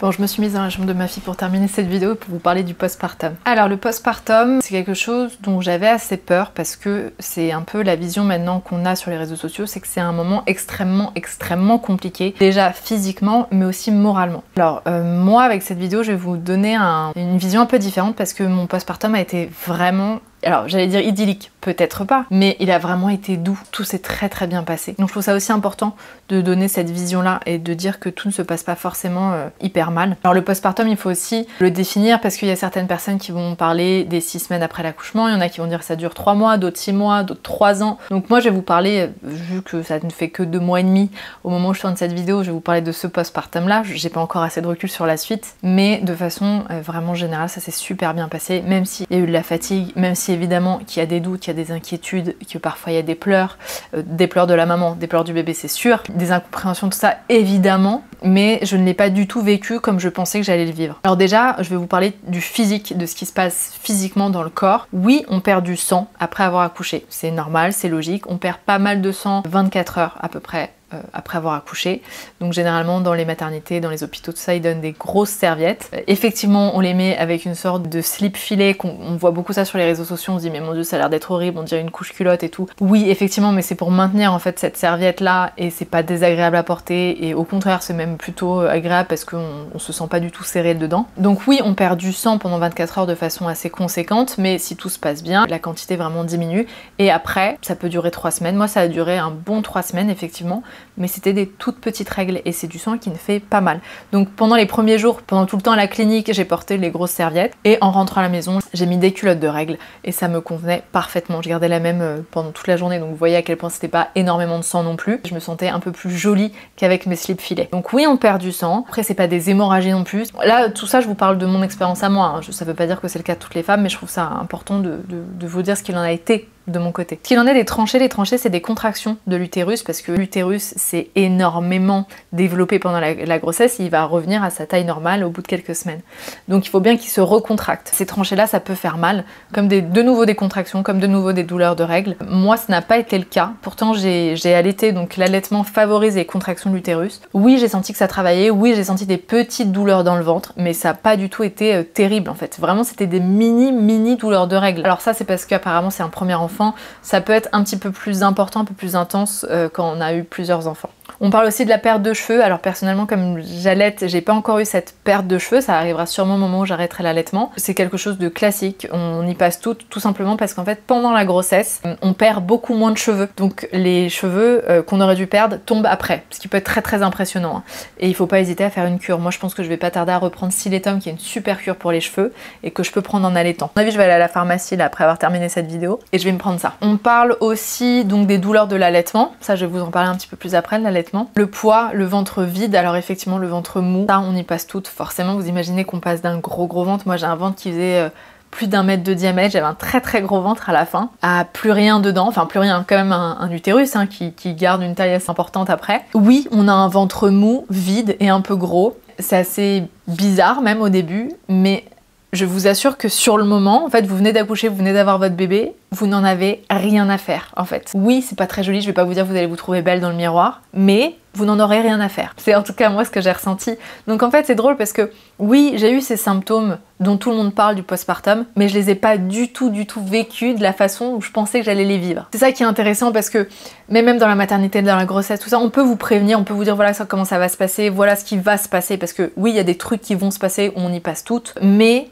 Bon, je me suis mise dans la chambre de ma fille pour terminer cette vidéo pour vous parler du postpartum. Alors, le postpartum, c'est quelque chose dont j'avais assez peur parce que c'est un peu la vision maintenant qu'on a sur les réseaux sociaux, c'est que c'est un moment extrêmement, extrêmement compliqué. Déjà physiquement, mais aussi moralement. Alors, euh, moi, avec cette vidéo, je vais vous donner une vision un peu différente parce que mon postpartum a été vraiment alors j'allais dire idyllique, peut-être pas, mais il a vraiment été doux. Tout s'est très très bien passé. Donc je trouve ça aussi important de donner cette vision-là et de dire que tout ne se passe pas forcément euh, hyper mal. Alors le postpartum, il faut aussi le définir parce qu'il y a certaines personnes qui vont parler des six semaines après l'accouchement, il y en a qui vont dire que ça dure trois mois, d'autres six mois, d'autres trois ans. Donc moi je vais vous parler, euh, vu que ça ne fait que deux mois et demi au moment où je tourne cette vidéo, je vais vous parler de ce postpartum-là. J'ai pas encore assez de recul sur la suite, mais de façon euh, vraiment générale, ça s'est super bien passé, même s'il y a eu de la fatigue, même si évidemment qu'il y a des doutes, qu'il y a des inquiétudes, que parfois il y a des pleurs, euh, des pleurs de la maman, des pleurs du bébé c'est sûr, des incompréhensions, tout ça évidemment, mais je ne l'ai pas du tout vécu comme je pensais que j'allais le vivre. Alors déjà, je vais vous parler du physique, de ce qui se passe physiquement dans le corps. Oui, on perd du sang après avoir accouché, c'est normal, c'est logique, on perd pas mal de sang 24 heures à peu près après avoir accouché. Donc généralement dans les maternités, dans les hôpitaux, tout ça, ils donnent des grosses serviettes. Euh, effectivement, on les met avec une sorte de slip filet, on voit beaucoup ça sur les réseaux sociaux, on se dit mais mon dieu ça a l'air d'être horrible, on dirait une couche culotte et tout. Oui, effectivement, mais c'est pour maintenir en fait cette serviette là et c'est pas désagréable à porter et au contraire c'est même plutôt euh, agréable parce qu'on on se sent pas du tout serré dedans. Donc oui, on perd du sang pendant 24 heures de façon assez conséquente, mais si tout se passe bien, la quantité vraiment diminue et après ça peut durer 3 semaines. Moi ça a duré un bon 3 semaines effectivement mais c'était des toutes petites règles et c'est du sang qui ne fait pas mal. Donc pendant les premiers jours, pendant tout le temps à la clinique, j'ai porté les grosses serviettes et en rentrant à la maison, j'ai mis des culottes de règles et ça me convenait parfaitement. Je gardais la même euh, pendant toute la journée, donc vous voyez à quel point c'était pas énormément de sang non plus. Je me sentais un peu plus jolie qu'avec mes slips filets. Donc oui, on perd du sang. Après, c'est pas des hémorragies non plus. Là, tout ça, je vous parle de mon expérience à moi. Hein. Ça veut pas dire que c'est le cas de toutes les femmes, mais je trouve ça important de, de vous dire ce qu'il en a été de mon côté. Ce qu'il en est des tranchées, les tranchées c'est des contractions de l'utérus parce que l'utérus s'est énormément développé pendant la, grossesse et il va revenir à sa taille normale au bout de quelques semaines. Donc il faut bien qu'il se recontracte. Ces tranchées là ça peut faire mal, comme de nouveau des contractions, comme de nouveau des douleurs de règles. Moi ce n'a pas été le cas, pourtant j'ai allaité donc l'allaitement favorise les contractions de l'utérus. Oui j'ai senti que ça travaillait, oui j'ai senti des petites douleurs dans le ventre, mais ça n'a pas du tout été euh, terrible en fait. Vraiment c'était des mini mini douleurs de règles. Alors ça c'est parce qu'apparemment c'est un premier enfant ça peut être un petit peu plus important, un peu plus intense euh, quand on a eu plusieurs enfants. On parle aussi de la perte de cheveux. Alors personnellement, comme j'allaite, j'ai pas encore eu cette perte de cheveux. Ça arrivera sûrement au moment où j'arrêterai l'allaitement. C'est quelque chose de classique. On y passe tout, tout simplement parce qu'en fait, pendant la grossesse, on perd beaucoup moins de cheveux. Donc les cheveux euh, qu'on aurait dû perdre tombent après, ce qui peut être très très impressionnant. Hein. Et il faut pas hésiter à faire une cure. Moi, je pense que je vais pas tarder à reprendre Siletum, qui est une super cure pour les cheveux et que je peux prendre en allaitant. À mon avis, je vais aller à la pharmacie là après avoir terminé cette vidéo et je vais me prendre ça. On parle aussi donc des douleurs de l'allaitement. Ça, je vais vous en parler un petit peu plus après, l'allaitement le poids, le ventre vide, alors effectivement le ventre mou, ça on y passe toutes. Forcément, vous imaginez qu'on passe d'un gros gros ventre. Moi j'ai un ventre qui faisait euh, plus d'un mètre de diamètre, j'avais un très très gros ventre à la fin, à plus rien dedans, enfin plus rien, quand même un, utérus hein, qui, qui garde une taille assez importante après. Oui, on a un ventre mou, vide et un peu gros. C'est assez bizarre même au début, mais je vous assure que sur le moment, en fait, vous venez d'accoucher, vous venez d'avoir votre bébé, vous n'en avez rien à faire, en fait. Oui, c'est pas très joli, je vais pas vous dire que vous allez vous trouver belle dans le miroir, mais vous n'en aurez rien à faire. C'est en tout cas moi ce que j'ai ressenti. Donc en fait, c'est drôle parce que oui, j'ai eu ces symptômes dont tout le monde parle du postpartum, mais je les ai pas du tout, du tout vécus de la façon où je pensais que j'allais les vivre. C'est ça qui est intéressant parce que, même dans la maternité, dans la grossesse, tout ça, on peut vous prévenir, on peut vous dire voilà comment ça va se passer, voilà ce qui va se passer, parce que oui, il y a des trucs qui vont se passer, on y passe toutes, mais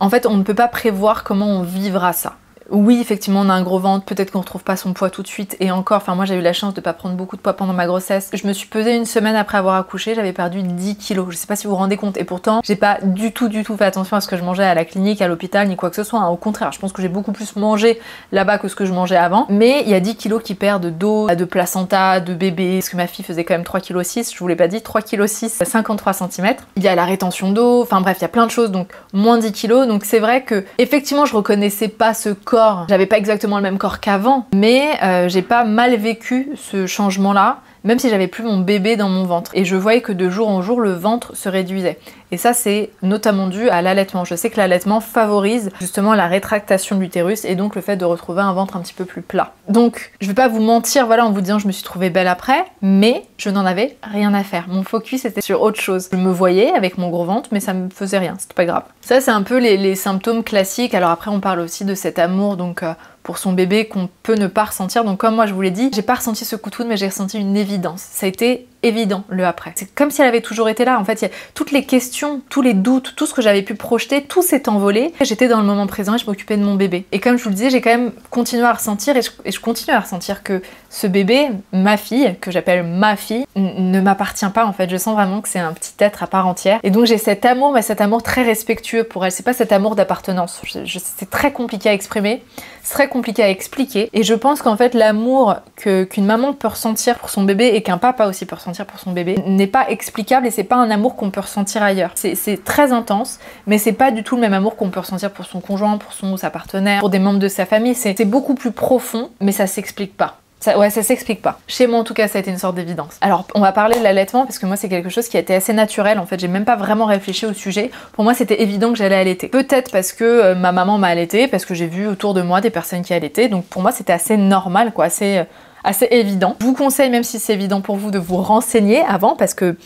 en fait, on ne peut pas prévoir comment on vivra ça oui, effectivement, on a un gros ventre, peut-être qu'on retrouve pas son poids tout de suite. Et encore, enfin, moi j'ai eu la chance de pas prendre beaucoup de poids pendant ma grossesse. Je me suis pesée une semaine après avoir accouché, j'avais perdu 10 kilos. Je sais pas si vous vous rendez compte. Et pourtant, j'ai pas du tout, du tout fait attention à ce que je mangeais à la clinique, à l'hôpital, ni quoi que ce soit. Hein. Au contraire, je pense que j'ai beaucoup plus mangé là-bas que ce que je mangeais avant. Mais il y a 10 kilos qui perdent d'eau, de placenta, de bébé. Parce que ma fille faisait quand même 3 kg 6, je vous l'ai pas dit, 3 kg 6, 53 cm. Il y a la rétention d'eau, enfin bref, il y a plein de choses. Donc, moins 10 kilos. Donc, c'est vrai que, effectivement, je reconnaissais pas ce corps. J'avais pas exactement le même corps qu'avant, mais euh, j'ai pas mal vécu ce changement-là même si j'avais plus mon bébé dans mon ventre. Et je voyais que de jour en jour, le ventre se réduisait. Et ça, c'est notamment dû à l'allaitement. Je sais que l'allaitement favorise justement la rétractation de l'utérus et donc le fait de retrouver un ventre un petit peu plus plat. Donc, je vais pas vous mentir, voilà, en vous disant je me suis trouvée belle après, mais je n'en avais rien à faire. Mon focus était sur autre chose. Je me voyais avec mon gros ventre, mais ça me faisait rien, c'était pas grave. Ça, c'est un peu les, symptômes classiques. Alors après, on parle aussi de cet amour, donc euh, pour son bébé qu'on peut ne pas ressentir. Donc comme moi je vous l'ai dit, j'ai pas ressenti ce coup de foudre mais j'ai ressenti une évidence. Ça a été évident le après. C'est comme si elle avait toujours été là. En fait, il y a toutes les questions, tous les doutes, tout ce que j'avais pu projeter, tout s'est envolé. J'étais dans le moment présent et je m'occupais de mon bébé. Et comme je vous le disais, j'ai quand même continué à ressentir et je, continue à ressentir que ce bébé, ma fille, que j'appelle ma fille, ne m'appartient pas en fait. Je sens vraiment que c'est un petit être à part entière. Et donc j'ai cet amour, mais cet amour très respectueux pour elle. C'est pas cet amour d'appartenance. C'est très compliqué à exprimer, c'est très compliqué à expliquer. Et je pense qu'en fait l'amour qu'une maman peut ressentir pour son bébé et qu'un papa aussi peut ressentir pour son bébé n'est pas explicable et c'est pas un amour qu'on peut ressentir ailleurs. C'est très intense, mais c'est pas du tout le même amour qu'on peut ressentir pour son conjoint, pour son ou sa partenaire, pour des membres de sa famille. C'est beaucoup plus profond, mais ça s'explique pas. Ça, ouais, ça s'explique pas. Chez moi, en tout cas, ça a été une sorte d'évidence. Alors, on va parler de l'allaitement parce que moi, c'est quelque chose qui a été assez naturel. En fait, j'ai même pas vraiment réfléchi au sujet. Pour moi, c'était évident que j'allais allaiter. Peut-être parce que euh, ma maman m'a allaité, parce que j'ai vu autour de moi des personnes qui allaitaient. Donc, pour moi, c'était assez normal, quoi, assez euh, assez évident. Je vous conseille, même si c'est évident pour vous, de vous renseigner avant parce que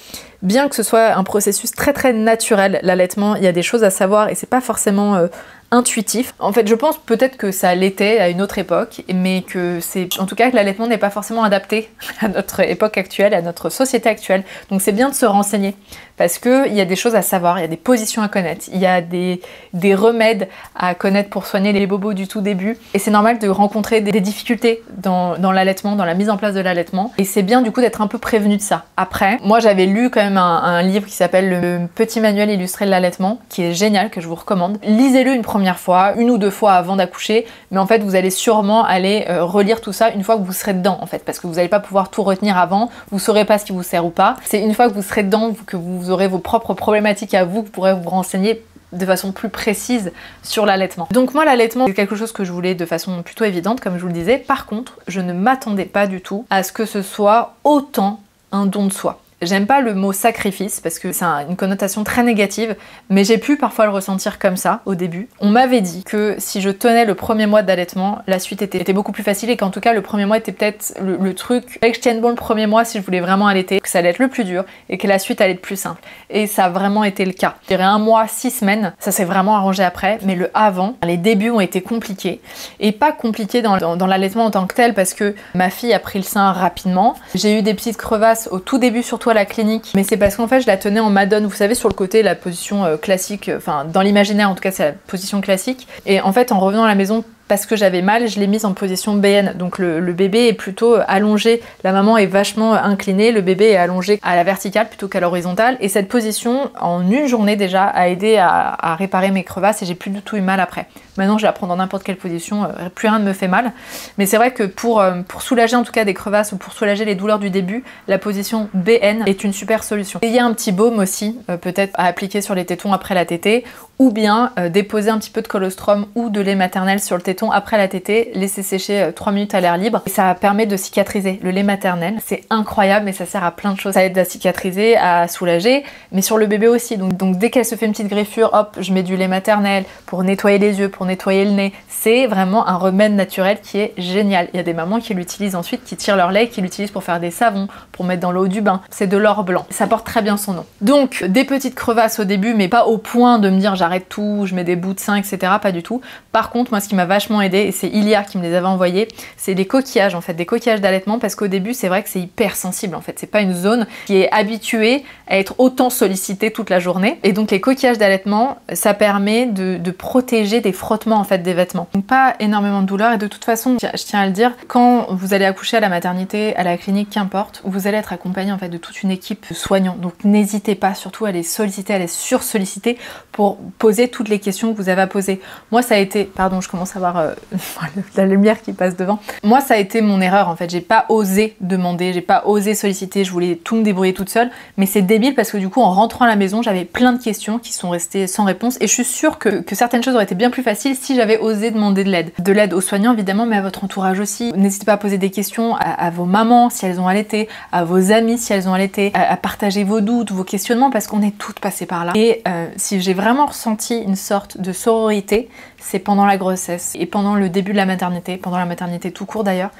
Bien que ce soit un processus très très naturel, l'allaitement, il y a des choses à savoir et c'est pas forcément euh, intuitif. En fait, je pense peut-être que ça l'était à une autre époque, mais que c'est en tout cas que l'allaitement n'est pas forcément adapté à notre époque actuelle, à notre société actuelle. Donc c'est bien de se renseigner parce qu'il y a des choses à savoir, il y a des positions à connaître, il y a des, des remèdes à connaître pour soigner les bobos du tout début. Et c'est normal de rencontrer des, difficultés dans, dans l'allaitement, dans la mise en place de l'allaitement. Et c'est bien du coup d'être un peu prévenu de ça. Après, moi j'avais lu quand même un, un livre qui s'appelle Le Petit Manuel illustré de l'allaitement, qui est génial, que je vous recommande. Lisez-le une première fois, une ou deux fois avant d'accoucher, mais en fait vous allez sûrement aller euh, relire tout ça une fois que vous serez dedans en fait, parce que vous n'allez pas pouvoir tout retenir avant, vous saurez pas ce qui vous sert ou pas. C'est une fois que vous serez dedans que vous vous aurez vos propres problématiques à vous, vous pourrez vous renseigner de façon plus précise sur l'allaitement. Donc moi l'allaitement c'est quelque chose que je voulais de façon plutôt évidente comme je vous le disais. Par contre, je ne m'attendais pas du tout à ce que ce soit autant un don de soi. J'aime pas le mot sacrifice parce que c'est une connotation très négative, mais j'ai pu parfois le ressentir comme ça au début. On m'avait dit que si je tenais le premier mois d'allaitement, la suite était, beaucoup plus facile et qu'en tout cas le premier mois était peut-être le, truc, que je tienne bon le premier mois si je voulais vraiment allaiter, que ça allait être le plus dur et que la suite allait être plus simple. Et ça a vraiment été le cas. Je dirais un mois, six semaines, ça s'est vraiment arrangé après, mais le avant, les débuts ont été compliqués et pas compliqués dans, dans l'allaitement en tant que tel parce que ma fille a pris le sein rapidement. J'ai eu des petites crevasses au tout début surtout la clinique, mais c'est parce qu'en fait je la tenais en madone, vous savez sur le côté la position euh, classique, euh, enfin dans l'imaginaire en tout cas c'est la position classique. Et en fait en revenant à la maison parce que j'avais mal, je l'ai mise en position BN. Donc le, bébé est plutôt allongé, la maman est vachement inclinée, le bébé est allongé à la verticale plutôt qu'à l'horizontale. Et cette position, en une journée déjà, a aidé à, réparer mes crevasses et j'ai plus du tout eu mal après. Maintenant, je vais la prendre dans n'importe quelle position, euh, plus rien ne me fait mal. Mais c'est vrai que pour, euh, soulager en tout cas des crevasses ou pour soulager les douleurs du début, la position BN est une super solution. il y a un petit baume aussi, euh, peut-être à appliquer sur les tétons après la tétée, ou bien déposer un petit peu de colostrum ou de lait maternel sur le téton après la tétée, laisser sécher 3 euh, minutes à l'air libre. Ça permet de cicatriser. Le lait maternel, c'est incroyable, mais ça sert à plein de choses. Ça aide à cicatriser, à soulager, mais sur le bébé aussi. Donc, donc dès qu'elle se fait une petite greffure, hop, je mets du lait maternel pour nettoyer les yeux, pour nettoyer le nez. C'est vraiment un remède naturel qui est génial. Il y a des mamans qui l'utilisent ensuite, qui tirent leur lait, qui l'utilisent pour faire des savons, pour mettre dans l'eau du bain. C'est de l'or blanc. Ça porte très bien son nom. Donc des petites crevasses au début, mais pas au point de me dire j'arrête tout, je mets des bouts de sein, etc. Pas du tout. Par contre, moi, ce qui m'a vachement aidé, et c'est Ilia qui me les avait envoyés, c'est des coquillages en fait, des coquillages d'allaitement parce qu'au début c'est vrai que c'est hyper sensible en fait, c'est pas une zone qui est habituée à être autant sollicitée toute la journée. Et donc les coquillages d'allaitement, ça permet de, protéger des frottements en fait des vêtements. Donc pas énormément de douleur et de toute façon, je tiens à le dire, quand vous allez accoucher à la maternité, à la clinique, qu'importe, vous allez être accompagné en fait de toute une équipe soignante. Donc n'hésitez pas surtout à les solliciter, à les sursolliciter pour poser toutes les questions que vous avez à poser. Moi ça a été, pardon, je commence à avoir euh, la lumière qui passe devant. Moi, ça a été mon erreur en fait. J'ai pas osé demander, j'ai pas osé solliciter, je voulais tout me débrouiller toute seule. Mais c'est débile parce que du coup, en rentrant à la maison, j'avais plein de questions qui sont restées sans réponse. Et je suis sûre que, certaines choses auraient été bien plus faciles si j'avais osé demander de l'aide. De l'aide aux soignants, évidemment, mais à votre entourage aussi. N'hésitez pas à poser des questions à, vos mamans si elles ont allaité, à vos amis si elles ont allaité, à, partager vos doutes, vos questionnements parce qu'on est toutes passées par là. Et euh, si j'ai vraiment ressenti une sorte de sororité, c'est pendant la grossesse et pendant le début de la maternité, pendant la maternité tout court d'ailleurs.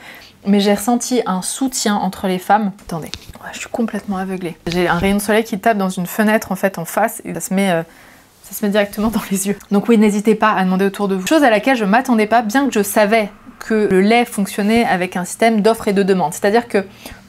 Mais j'ai ressenti un soutien entre les femmes. Attendez, je suis complètement aveuglée. J'ai un rayon de soleil qui tape dans une fenêtre en fait en face et ça se met, euh, ça se met directement dans les yeux. Donc oui, n'hésitez pas à demander autour de vous. Chose à laquelle je m'attendais pas, bien que je savais que le lait fonctionnait avec un système d'offre et de demande. C'est-à-dire que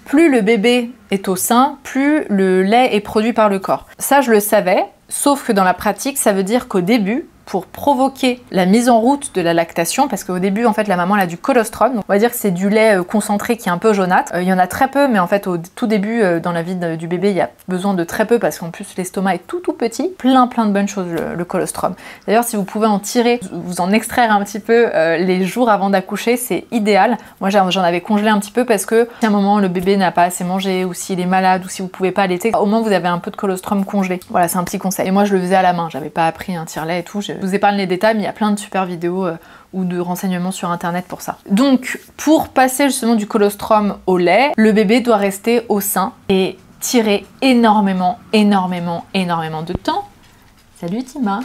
plus le bébé est au sein, plus le lait est produit par le corps. Ça, je le savais, sauf que dans la pratique, ça veut dire qu'au début, pour provoquer la mise en route de la lactation, parce qu'au début, en fait, la maman a du colostrum. Donc on va dire que c'est du lait euh, concentré qui est un peu jaunâtre. Euh, il y en a très peu, mais en fait, au tout début, euh, dans la vie du bébé, il y a besoin de très peu parce qu'en plus, l'estomac est tout tout petit. Plein plein de bonnes choses, le, colostrum. D'ailleurs, si vous pouvez en tirer, vous en extraire un petit peu les jours avant d'accoucher, c'est idéal. Moi, j'en avais congelé un petit peu parce que si à un moment le bébé n'a pas assez mangé, ou s'il est malade, ou si vous pouvez pas allaiter, au moins vous avez un peu de colostrum congelé. Voilà, c'est un petit conseil. Et moi, je le faisais à la main. J'avais pas appris un tire-lait et tout. Je vous épargne les détails, mais il y a plein de super vidéos euh, ou de renseignements sur internet pour ça. Donc, pour passer justement du colostrum au lait, le bébé doit rester au sein et tirer énormément, énormément, énormément de temps. Salut Tima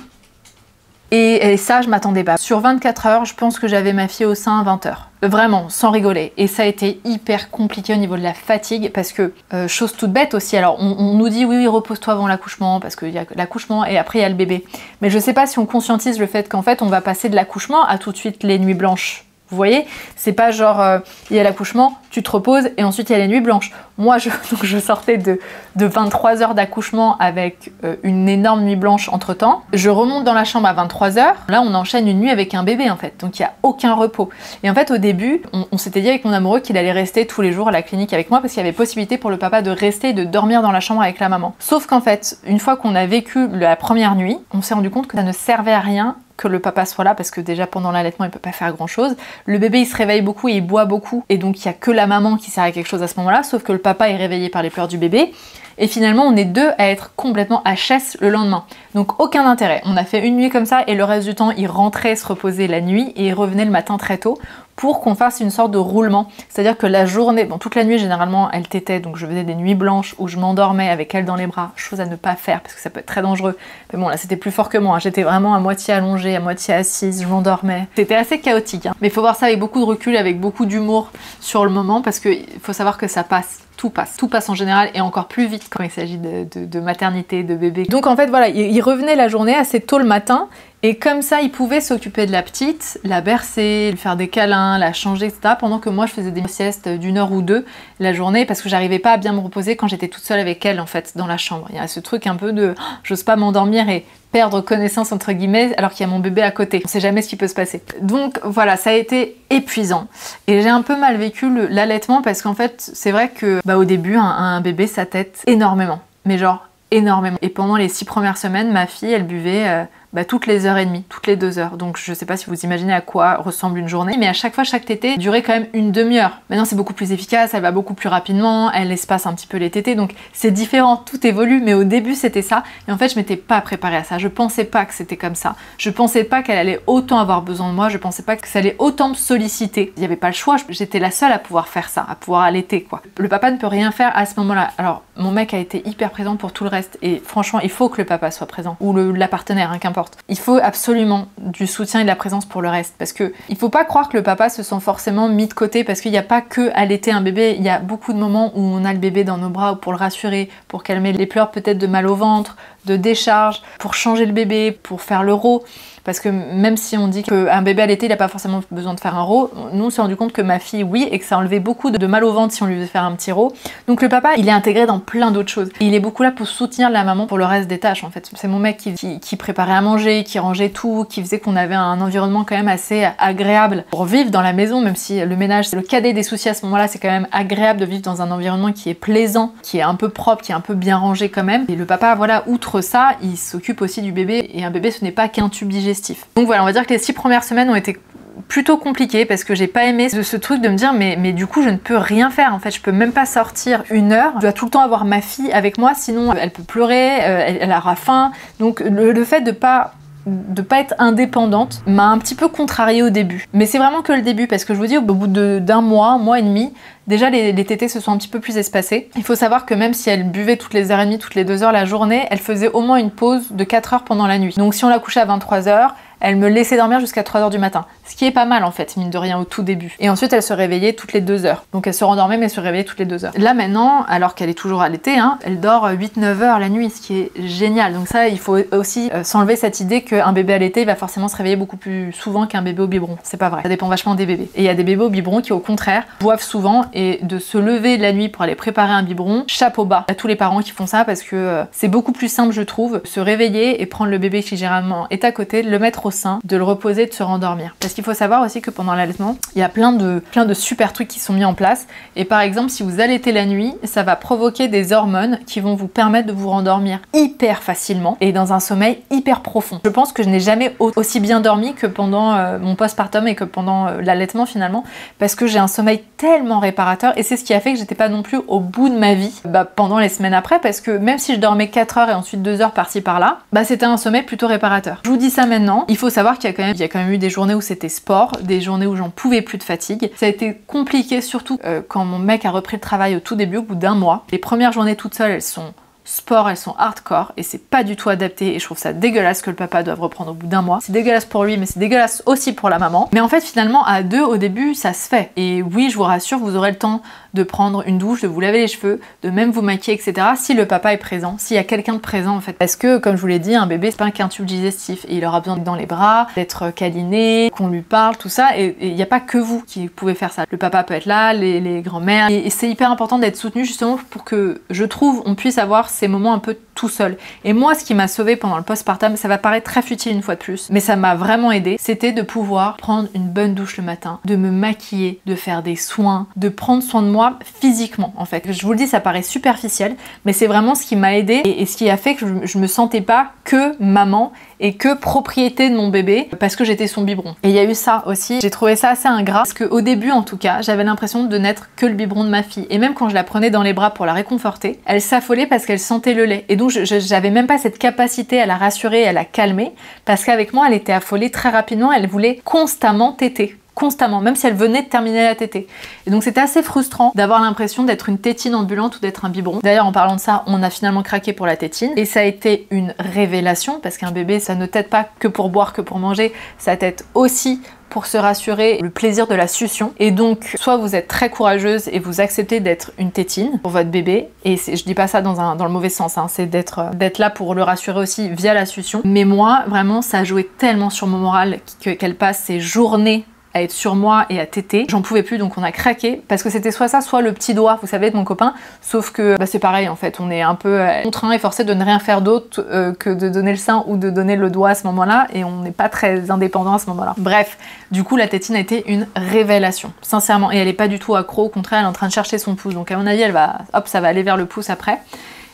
Et, ça, je m'attendais pas. Sur 24 heures, je pense que j'avais ma fille au sein à 20 heures. Vraiment, sans rigoler. Et ça a été hyper compliqué au niveau de la fatigue parce que, euh, chose toute bête aussi, alors on, nous dit oui, oui, repose-toi avant l'accouchement parce qu'il y a l'accouchement et après il y a le bébé. Mais je sais pas si on conscientise le fait qu'en fait on va passer de l'accouchement à tout de suite les nuits blanches. Vous voyez C'est pas genre euh, il y a l'accouchement, tu te reposes et ensuite il y a les nuits blanches. Moi, je, sortais de, de 23 heures d'accouchement avec euh, une énorme nuit blanche entre temps. Je remonte dans la chambre à 23 heures. Là, on enchaîne une nuit avec un bébé en fait. Donc il n'y a aucun repos. Et en fait, au début, on, on s'était dit avec mon amoureux qu'il allait rester tous les jours à la clinique avec moi parce qu'il y avait possibilité pour le papa de rester et de dormir dans la chambre avec la maman. Sauf qu'en fait, une fois qu'on a vécu la première nuit, on s'est rendu compte que ça ne servait à rien que le papa soit là parce que déjà pendant l'allaitement il peut pas faire grand chose. Le bébé il se réveille beaucoup et il boit beaucoup et donc il y a que la maman qui sert à quelque chose à ce moment-là, sauf que le papa est réveillé par les pleurs du bébé. Et finalement, on est deux à être complètement HS le lendemain. Donc aucun intérêt. On a fait une nuit comme ça et le reste du temps, il rentrait se reposer la nuit et il revenait le matin très tôt pour qu'on fasse une sorte de roulement. C'est-à-dire que la journée, bon toute la nuit généralement elle tétait, donc je faisais des nuits blanches où je m'endormais avec elle dans les bras, chose à ne pas faire parce que ça peut être très dangereux. Mais bon là c'était plus fort que moi, j'étais vraiment à moitié allongée, à moitié assise, je m'endormais. C'était assez chaotique. Hein. Mais il faut voir ça avec beaucoup de recul, avec beaucoup d'humour sur le moment parce qu'il faut savoir que ça passe tout passe. Tout passe en général et encore plus vite quand il s'agit de, maternité, de bébé. Donc en fait voilà, il, revenait la journée assez tôt le matin et comme ça, il pouvait s'occuper de la petite, la bercer, lui faire des câlins, la changer, etc. Pendant que moi, je faisais des siestes d'une heure ou deux la journée parce que j'arrivais pas à bien me reposer quand j'étais toute seule avec elle, en fait, dans la chambre. Il y a ce truc un peu de oh, j'ose pas m'endormir et perdre connaissance entre guillemets alors qu'il y a mon bébé à côté. On sait jamais ce qui peut se passer. Donc voilà, ça a été épuisant. Et j'ai un peu mal vécu l'allaitement parce qu'en fait, c'est vrai que bah, au début, un, bébé, ça tête énormément. Mais genre énormément. Et pendant les six premières semaines, ma fille, elle buvait euh, bah, toutes les heures et demie, toutes les deux heures. Donc je sais pas si vous imaginez à quoi ressemble une journée, mais à chaque fois, chaque tétée durait quand même une demi-heure. Maintenant, c'est beaucoup plus efficace, elle va beaucoup plus rapidement, elle espace un petit peu les tétées, donc c'est différent, tout évolue, mais au début, c'était ça. Et en fait, je m'étais pas préparée à ça. Je pensais pas que c'était comme ça. Je pensais pas qu'elle allait autant avoir besoin de moi, je pensais pas que ça allait autant me solliciter. Il n'y avait pas le choix, j'étais la seule à pouvoir faire ça, à pouvoir allaiter, quoi. Le papa ne peut rien faire à ce moment-là. Alors, mon mec a été hyper présent pour tout le reste, et franchement, il faut que le papa soit présent, ou le, la partenaire, hein, qu'importe il faut absolument du soutien et de la présence pour le reste parce que il faut pas croire que le papa se sent forcément mis de côté parce qu'il n'y a pas que allaiter un bébé, il y a beaucoup de moments où on a le bébé dans nos bras pour le rassurer, pour calmer les pleurs peut-être de mal au ventre, de décharge, pour changer le bébé, pour faire l'euro. Parce que même si on dit qu'un bébé à l'été, il n'a pas forcément besoin de faire un rot, nous on s'est rendu compte que ma fille, oui, et que ça enlevait beaucoup de mal au ventre si on lui faisait faire un petit rot. Donc le papa, il est intégré dans plein d'autres choses. il est beaucoup là pour soutenir la maman pour le reste des tâches en fait. C'est mon mec qui, préparait à manger, qui rangeait tout, qui faisait qu'on avait un environnement quand même assez agréable pour vivre dans la maison, même si le ménage c'est le cadet des soucis à ce moment-là, c'est quand même agréable de vivre dans un environnement qui est plaisant, qui est un peu propre, qui est un peu bien rangé quand même. Et le papa, voilà, outre ça, il s'occupe aussi du bébé et un bébé ce n'est pas qu'un tube digestif. Donc voilà, on va dire que les six premières semaines ont été plutôt compliquées parce que j'ai pas aimé ce, truc de me dire mais, du coup je ne peux rien faire en fait je peux même pas sortir une heure je dois tout le temps avoir ma fille avec moi sinon elle peut pleurer euh, elle, aura faim donc le, fait de pas de pas être indépendante m'a un petit peu contrariée au début. Mais c'est vraiment que le début parce que je vous dis au bout d'un mois, mois et demi, déjà les, les, tétés se sont un petit peu plus espacés. Il faut savoir que même si elle buvait toutes les heures et demie, toutes les deux heures la journée, elle faisait au moins une pause de 4 heures pendant la nuit. Donc si on la couchait à 23 heures, elle me laissait dormir jusqu'à 3h du matin. Ce qui est pas mal en fait, mine de rien, au tout début. Et ensuite, elle se réveillait toutes les 2 heures. Donc elle se rendormait, mais se réveillait toutes les 2 heures. Là maintenant, alors qu'elle est toujours à l'été, hein, elle dort 8-9 heures la nuit, ce qui est génial. Donc ça, il faut aussi euh, s'enlever cette idée qu'un bébé à l'été va forcément se réveiller beaucoup plus souvent qu'un bébé au biberon. C'est pas vrai. Ça dépend vachement des bébés. Et il y a des bébés au biberon qui, au contraire, boivent souvent et de se lever la nuit pour aller préparer un biberon, chapeau bas à tous les parents qui font ça parce que euh, c'est beaucoup plus simple, je trouve, se réveiller et prendre le bébé qui généralement est à côté, le mettre au de le reposer de se rendormir. Parce qu'il faut savoir aussi que pendant l'allaitement, il y a plein de, plein de super trucs qui sont mis en place. Et par exemple, si vous allaitez la nuit, ça va provoquer des hormones qui vont vous permettre de vous rendormir hyper facilement et dans un sommeil hyper profond. Je pense que je n'ai jamais aussi bien dormi que pendant euh, mon postpartum et que pendant euh, l'allaitement finalement, parce que j'ai un sommeil tellement réparateur et c'est ce qui a fait que j'étais pas non plus au bout de ma vie bah, pendant les semaines après, parce que même si je dormais 4 heures et ensuite 2 heures par-ci par-là, bah c'était un sommeil plutôt réparateur. Je vous dis ça maintenant, faut savoir qu'il y a quand même il y a quand même eu des journées où c'était sport, des journées où j'en pouvais plus de fatigue. Ça a été compliqué surtout euh, quand mon mec a repris le travail au tout début, au bout d'un mois. Les premières journées toutes seules, elles sont sport, elles sont hardcore et c'est pas du tout adapté et je trouve ça dégueulasse que le papa doive reprendre au bout d'un mois. C'est dégueulasse pour lui mais c'est dégueulasse aussi pour la maman. Mais en fait finalement à deux au début ça se fait. Et oui je vous rassure vous aurez le temps de prendre une douche, de vous laver les cheveux, de même vous maquiller etc. Si le papa est présent, s'il y a quelqu'un de présent en fait. Parce que comme je vous l'ai dit un bébé c'est pas qu'un tube digestif et il aura besoin d'être dans les bras, d'être câliné, qu'on lui parle, tout ça et il n'y a pas que vous qui pouvez faire ça. Le papa peut être là, les, grands-mères et, et c'est hyper important d'être soutenu justement pour que je trouve on puisse avoir ces moments un peu tout seul. Et moi, ce qui m'a sauvé pendant le postpartum, ça va paraître très futile une fois de plus, mais ça m'a vraiment aidé, c'était de pouvoir prendre une bonne douche le matin, de me maquiller, de faire des soins, de prendre soin de moi physiquement en fait. Je vous le dis, ça paraît superficiel, mais c'est vraiment ce qui m'a aidé et, ce qui a fait que je, je me sentais pas que maman et que propriété de mon bébé parce que j'étais son biberon. Et il y a eu ça aussi. J'ai trouvé ça assez ingrat parce qu'au début, en tout cas, j'avais l'impression de n'être que le biberon de ma fille. Et même quand je la prenais dans les bras pour la réconforter, elle s'affolait parce qu'elle sentait le lait. Et donc, j'avais même pas cette capacité à la rassurer, à la calmer parce qu'avec moi, elle était affolée très rapidement. Elle voulait constamment téter constamment, même si elle venait de terminer la tétée. Et donc c'était assez frustrant d'avoir l'impression d'être une tétine ambulante ou d'être un biberon. D'ailleurs en parlant de ça, on a finalement craqué pour la tétine et ça a été une révélation parce qu'un bébé ça ne tète pas que pour boire, que pour manger, ça tète aussi pour se rassurer le plaisir de la succion. Et donc, soit vous êtes très courageuse et vous acceptez d'être une tétine pour votre bébé, et je dis pas ça dans, le mauvais sens, hein, c'est d'être d'être là pour le rassurer aussi via la succion. Mais moi, vraiment, ça a joué tellement sur mon moral qu'elle passe ses journées à être sur moi et à téter. J'en pouvais plus donc on a craqué. Parce que c'était soit ça soit le petit doigt vous savez de mon copain. Sauf que bah, c'est pareil en fait. On est un peu euh, contraint et forcé de ne rien faire d'autre euh, que de donner le sein ou de donner le doigt à ce moment là et on n'est pas très indépendant à ce moment là. Bref du coup la tétine a été une révélation. Sincèrement. Et elle est pas du tout accro. Au contraire elle est en train de chercher son pouce. Donc à mon avis elle va hop ça va aller vers le pouce après.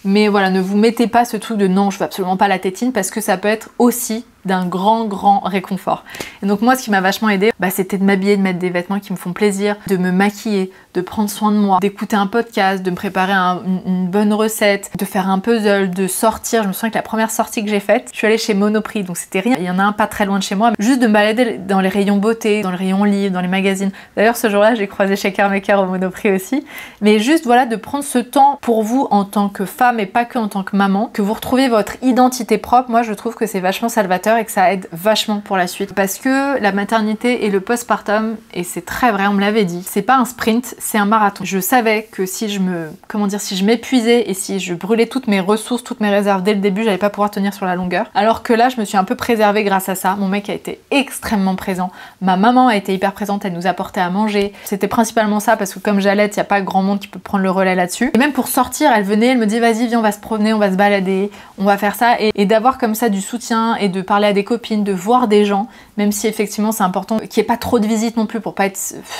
Mais voilà ne vous mettez pas ce truc de non je veux absolument pas la tétine parce que ça peut être aussi d'un grand grand réconfort. Et donc moi ce qui m'a vachement aidé, bah, c'était de m'habiller, de mettre des vêtements qui me font plaisir, de me maquiller, de prendre soin de moi, d'écouter un podcast, de me préparer une, bonne recette, de faire un puzzle, de sortir. Je me souviens que la première sortie que j'ai faite, je suis allée chez Monoprix, donc c'était rien. Il y en a un pas très loin de chez moi, juste de me balader dans les rayons beauté, dans les rayons livres, dans les magazines. D'ailleurs ce jour-là j'ai croisé chez Carmaker au Monoprix aussi. Mais juste voilà de prendre ce temps pour vous en tant que femme et pas que en tant que maman, que vous retrouviez votre identité propre. Moi je trouve que c'est vachement salvateur et que ça aide vachement pour la suite. Parce que la maternité et le postpartum, et c'est très vrai, on me l'avait dit, c'est pas un sprint, c'est un marathon. Je savais que si je me, comment dire, si je m'épuisais et si je brûlais toutes mes ressources, toutes mes réserves dès le début, j'allais pas pouvoir tenir sur la longueur. Alors que là, je me suis un peu préservée grâce à ça. Mon mec a été extrêmement présent. Ma maman a été hyper présente, elle nous apportait à manger. C'était principalement ça parce que comme j'allais, il n'y a pas grand monde qui peut prendre le relais là-dessus. Et même pour sortir, elle venait, elle me dit vas-y, viens, on va se promener, on va se balader, on va faire ça. Et, et d'avoir comme ça du soutien et de parler à des copines, de voir des gens, même si effectivement c'est important qu'il n'y ait pas trop de visites non plus pour pas être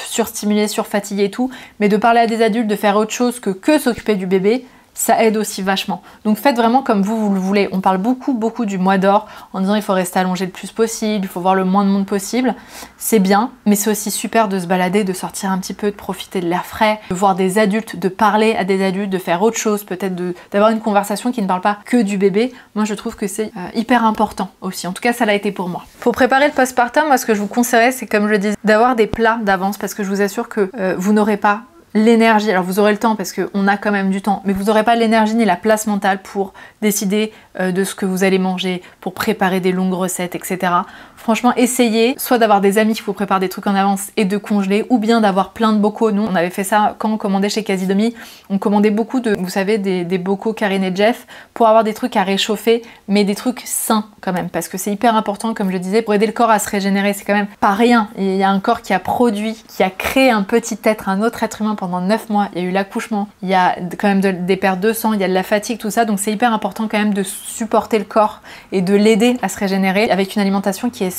surstimulé, surfatigué et tout, mais de parler à des adultes, de faire autre chose que que s'occuper du bébé, ça aide aussi vachement. Donc faites vraiment comme vous, vous le voulez. On parle beaucoup, beaucoup du mois d'or en disant il faut rester allongé le plus possible, il faut voir le moins de monde possible. C'est bien, mais c'est aussi super de se balader, de sortir un petit peu, de profiter de l'air frais, de voir des adultes, de parler à des adultes, de faire autre chose, peut-être d'avoir une conversation qui ne parle pas que du bébé. Moi, je trouve que c'est euh, hyper important aussi. En tout cas, ça l'a été pour moi. Pour préparer le postpartum, moi, ce que je vous conseillerais, c'est comme je le disais, d'avoir des plats d'avance parce que je vous assure que euh, vous n'aurez pas l'énergie, alors vous aurez le temps parce qu'on a quand même du temps, mais vous n'aurez pas l'énergie ni la place mentale pour décider euh, de ce que vous allez manger, pour préparer des longues recettes, etc. Franchement, essayez soit d'avoir des amis qui vous préparent des trucs en avance et de congeler, ou bien d'avoir plein de bocaux. Nous, on avait fait ça quand on commandait chez Casidomi. On commandait beaucoup de, vous savez, des, bocaux Karine et Jeff pour avoir des trucs à réchauffer, mais des trucs sains quand même, parce que c'est hyper important, comme je disais, pour aider le corps à se régénérer. C'est quand même pas rien. Il y a un corps qui a produit, qui a créé un petit être, un autre être humain pendant 9 mois. Il y a eu l'accouchement, il y a quand même des pertes de sang, il y a de la fatigue, tout ça. Donc c'est hyper important quand même de supporter le corps et de l'aider à se régénérer avec une alimentation qui est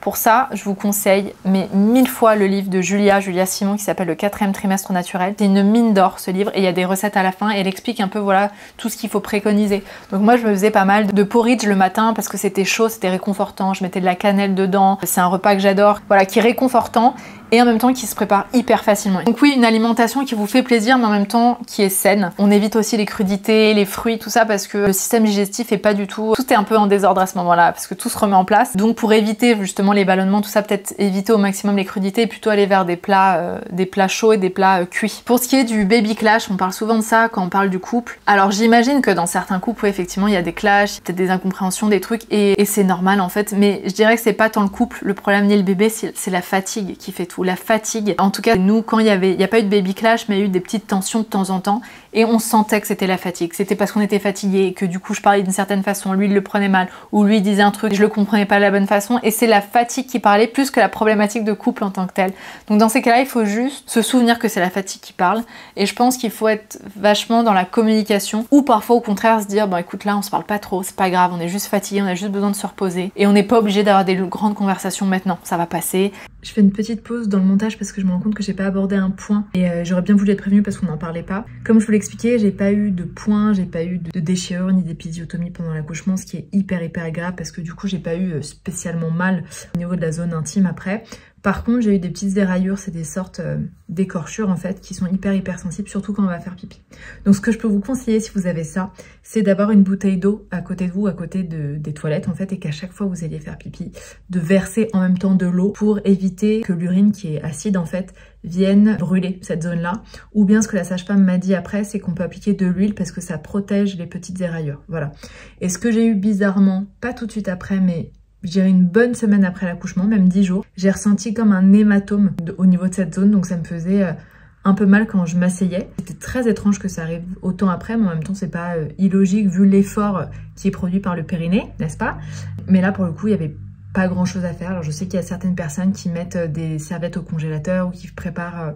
Pour ça, je vous conseille, mais mille fois, le livre de Julia, Julia Simon, qui s'appelle Le quatrième trimestre naturel. C'est une mine d'or ce livre et il y a des recettes à la fin et elle explique un peu voilà tout ce qu'il faut préconiser. Donc moi, je me faisais pas mal de porridge le matin parce que c'était chaud, c'était réconfortant. Je mettais de la cannelle dedans. C'est un repas que j'adore, voilà, qui est réconfortant et en même temps qui se prépare hyper facilement. Donc oui, une alimentation qui vous fait plaisir mais en même temps qui est saine. On évite aussi les crudités, les fruits, tout ça parce que le système digestif est pas du tout... Tout est un peu en désordre à ce moment-là parce que tout se remet en place. Donc pour éviter justement les ballonnements, tout ça, peut-être éviter au maximum les crudités et plutôt aller vers des plats, euh, des plats chauds et des plats euh, cuits. Pour ce qui est du baby clash, on parle souvent de ça quand on parle du couple. Alors j'imagine que dans certains couples, effectivement, il y a des clashs, peut-être des incompréhensions, des trucs et, et c'est normal en fait. Mais je dirais que c'est pas tant le couple le problème ni le bébé, c'est la fatigue qui fait tout. La fatigue. En tout cas, nous, quand il y avait, il n'y a pas eu de baby clash, mais il y a eu des petites tensions de temps en temps. Et on sentait que c'était la fatigue. C'était parce qu'on était fatigué et que du coup je parlais d'une certaine façon, lui il le prenait mal. Ou lui il disait un truc, je le comprenais pas de la bonne façon. Et c'est la fatigue qui parlait plus que la problématique de couple en tant que telle. Donc dans ces cas-là, il faut juste se souvenir que c'est la fatigue qui parle. Et je pense qu'il faut être vachement dans la communication. Ou parfois au contraire se dire bon écoute là on se parle pas trop, c'est pas grave, on est juste fatigué, on a juste besoin de se reposer. Et on n'est pas obligé d'avoir des grandes conversations maintenant, ça va passer. Je fais une petite pause dans le montage parce que je me rends compte que j'ai pas abordé un point et euh, j'aurais bien voulu être prévenue parce qu'on n'en parlait pas. Comme je vous l'expliquais, j'ai pas eu de points, j'ai pas eu de déchirure ni d'épisiotomie pendant l'accouchement, ce qui est hyper hyper agréable parce que du coup j'ai pas eu euh, spécialement mal au niveau de la zone intime après. Par contre, j'ai eu des petites déraillures, c'est des sortes euh, d'écorchures en fait, qui sont hyper hyper sensibles, surtout quand on va faire pipi. Donc ce que je peux vous conseiller si vous avez ça, c'est d'avoir une bouteille d'eau à côté de vous, à côté de, des toilettes en fait, et qu'à chaque fois vous alliez faire pipi, de verser en même temps de l'eau pour éviter que l'urine qui est acide en fait vienne brûler cette zone-là. Ou bien ce que la sage-femme m'a dit après, c'est qu'on peut appliquer de l'huile parce que ça protège les petites déraillures. Voilà. Et ce que j'ai eu bizarrement, pas tout de suite après, mais je dirais une bonne semaine après l'accouchement, même 10 jours, j'ai ressenti comme un hématome au niveau de cette zone, donc ça me faisait euh, un peu mal quand je m'asseyais. C'était très étrange que ça arrive autant après, mais en même temps c'est pas euh, illogique vu l'effort euh, qui est produit par le périnée, n'est-ce pas? Mais là pour le coup il y avait pas grand chose à faire. Alors je sais qu'il y a certaines personnes qui mettent des serviettes au congélateur ou qui préparent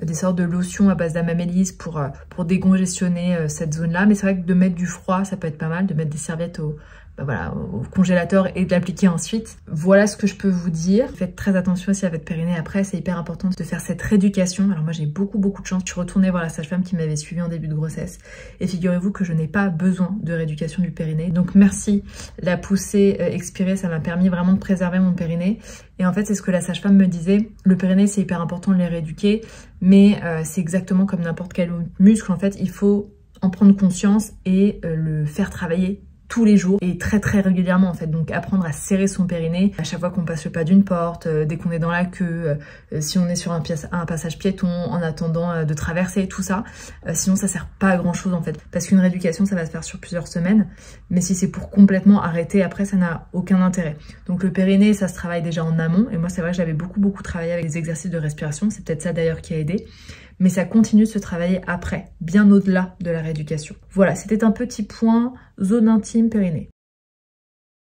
des sortes de lotions à base d'amamélise pour, pour décongestionner cette zone-là. Mais c'est vrai que de mettre du froid, ça peut être pas mal, de mettre des serviettes au, bah voilà, au congélateur et de l'appliquer ensuite. Voilà ce que je peux vous dire. Faites très attention aussi à votre périnée. Après, c'est hyper important de faire cette rééducation. Alors moi, j'ai beaucoup, beaucoup de chance. Je suis retournée voir la sage-femme qui m'avait suivi en début de grossesse. Et figurez-vous que je n'ai pas besoin de rééducation du périnée. Donc merci. La poussée euh, expirée, ça m'a permis vraiment de préserver mon périnée. Et en fait, c'est ce que la sage-femme me disait. Le périnée, c'est hyper important de les rééduquer. Mais euh, c'est exactement comme n'importe quel muscle. En fait, il faut en prendre conscience et euh, le faire travailler tous les jours et très très régulièrement en fait. Donc apprendre à serrer son périnée à chaque fois qu'on passe le pas d'une porte, euh, dès qu'on est dans la queue, euh, si on est sur un, passage piéton en attendant euh, de traverser, tout ça. sinon ça sert pas à grand chose en fait. Parce qu'une rééducation ça va se faire sur plusieurs semaines. Mais si c'est pour complètement arrêter après ça n'a aucun intérêt. Donc le périnée ça se travaille déjà en amont. Et moi c'est vrai que j'avais beaucoup beaucoup travaillé avec les exercices de respiration. C'est peut-être ça d'ailleurs qui a aidé mais ça continue de se travailler après, bien au-delà de la rééducation. Voilà, c'était un petit point zone intime périnée.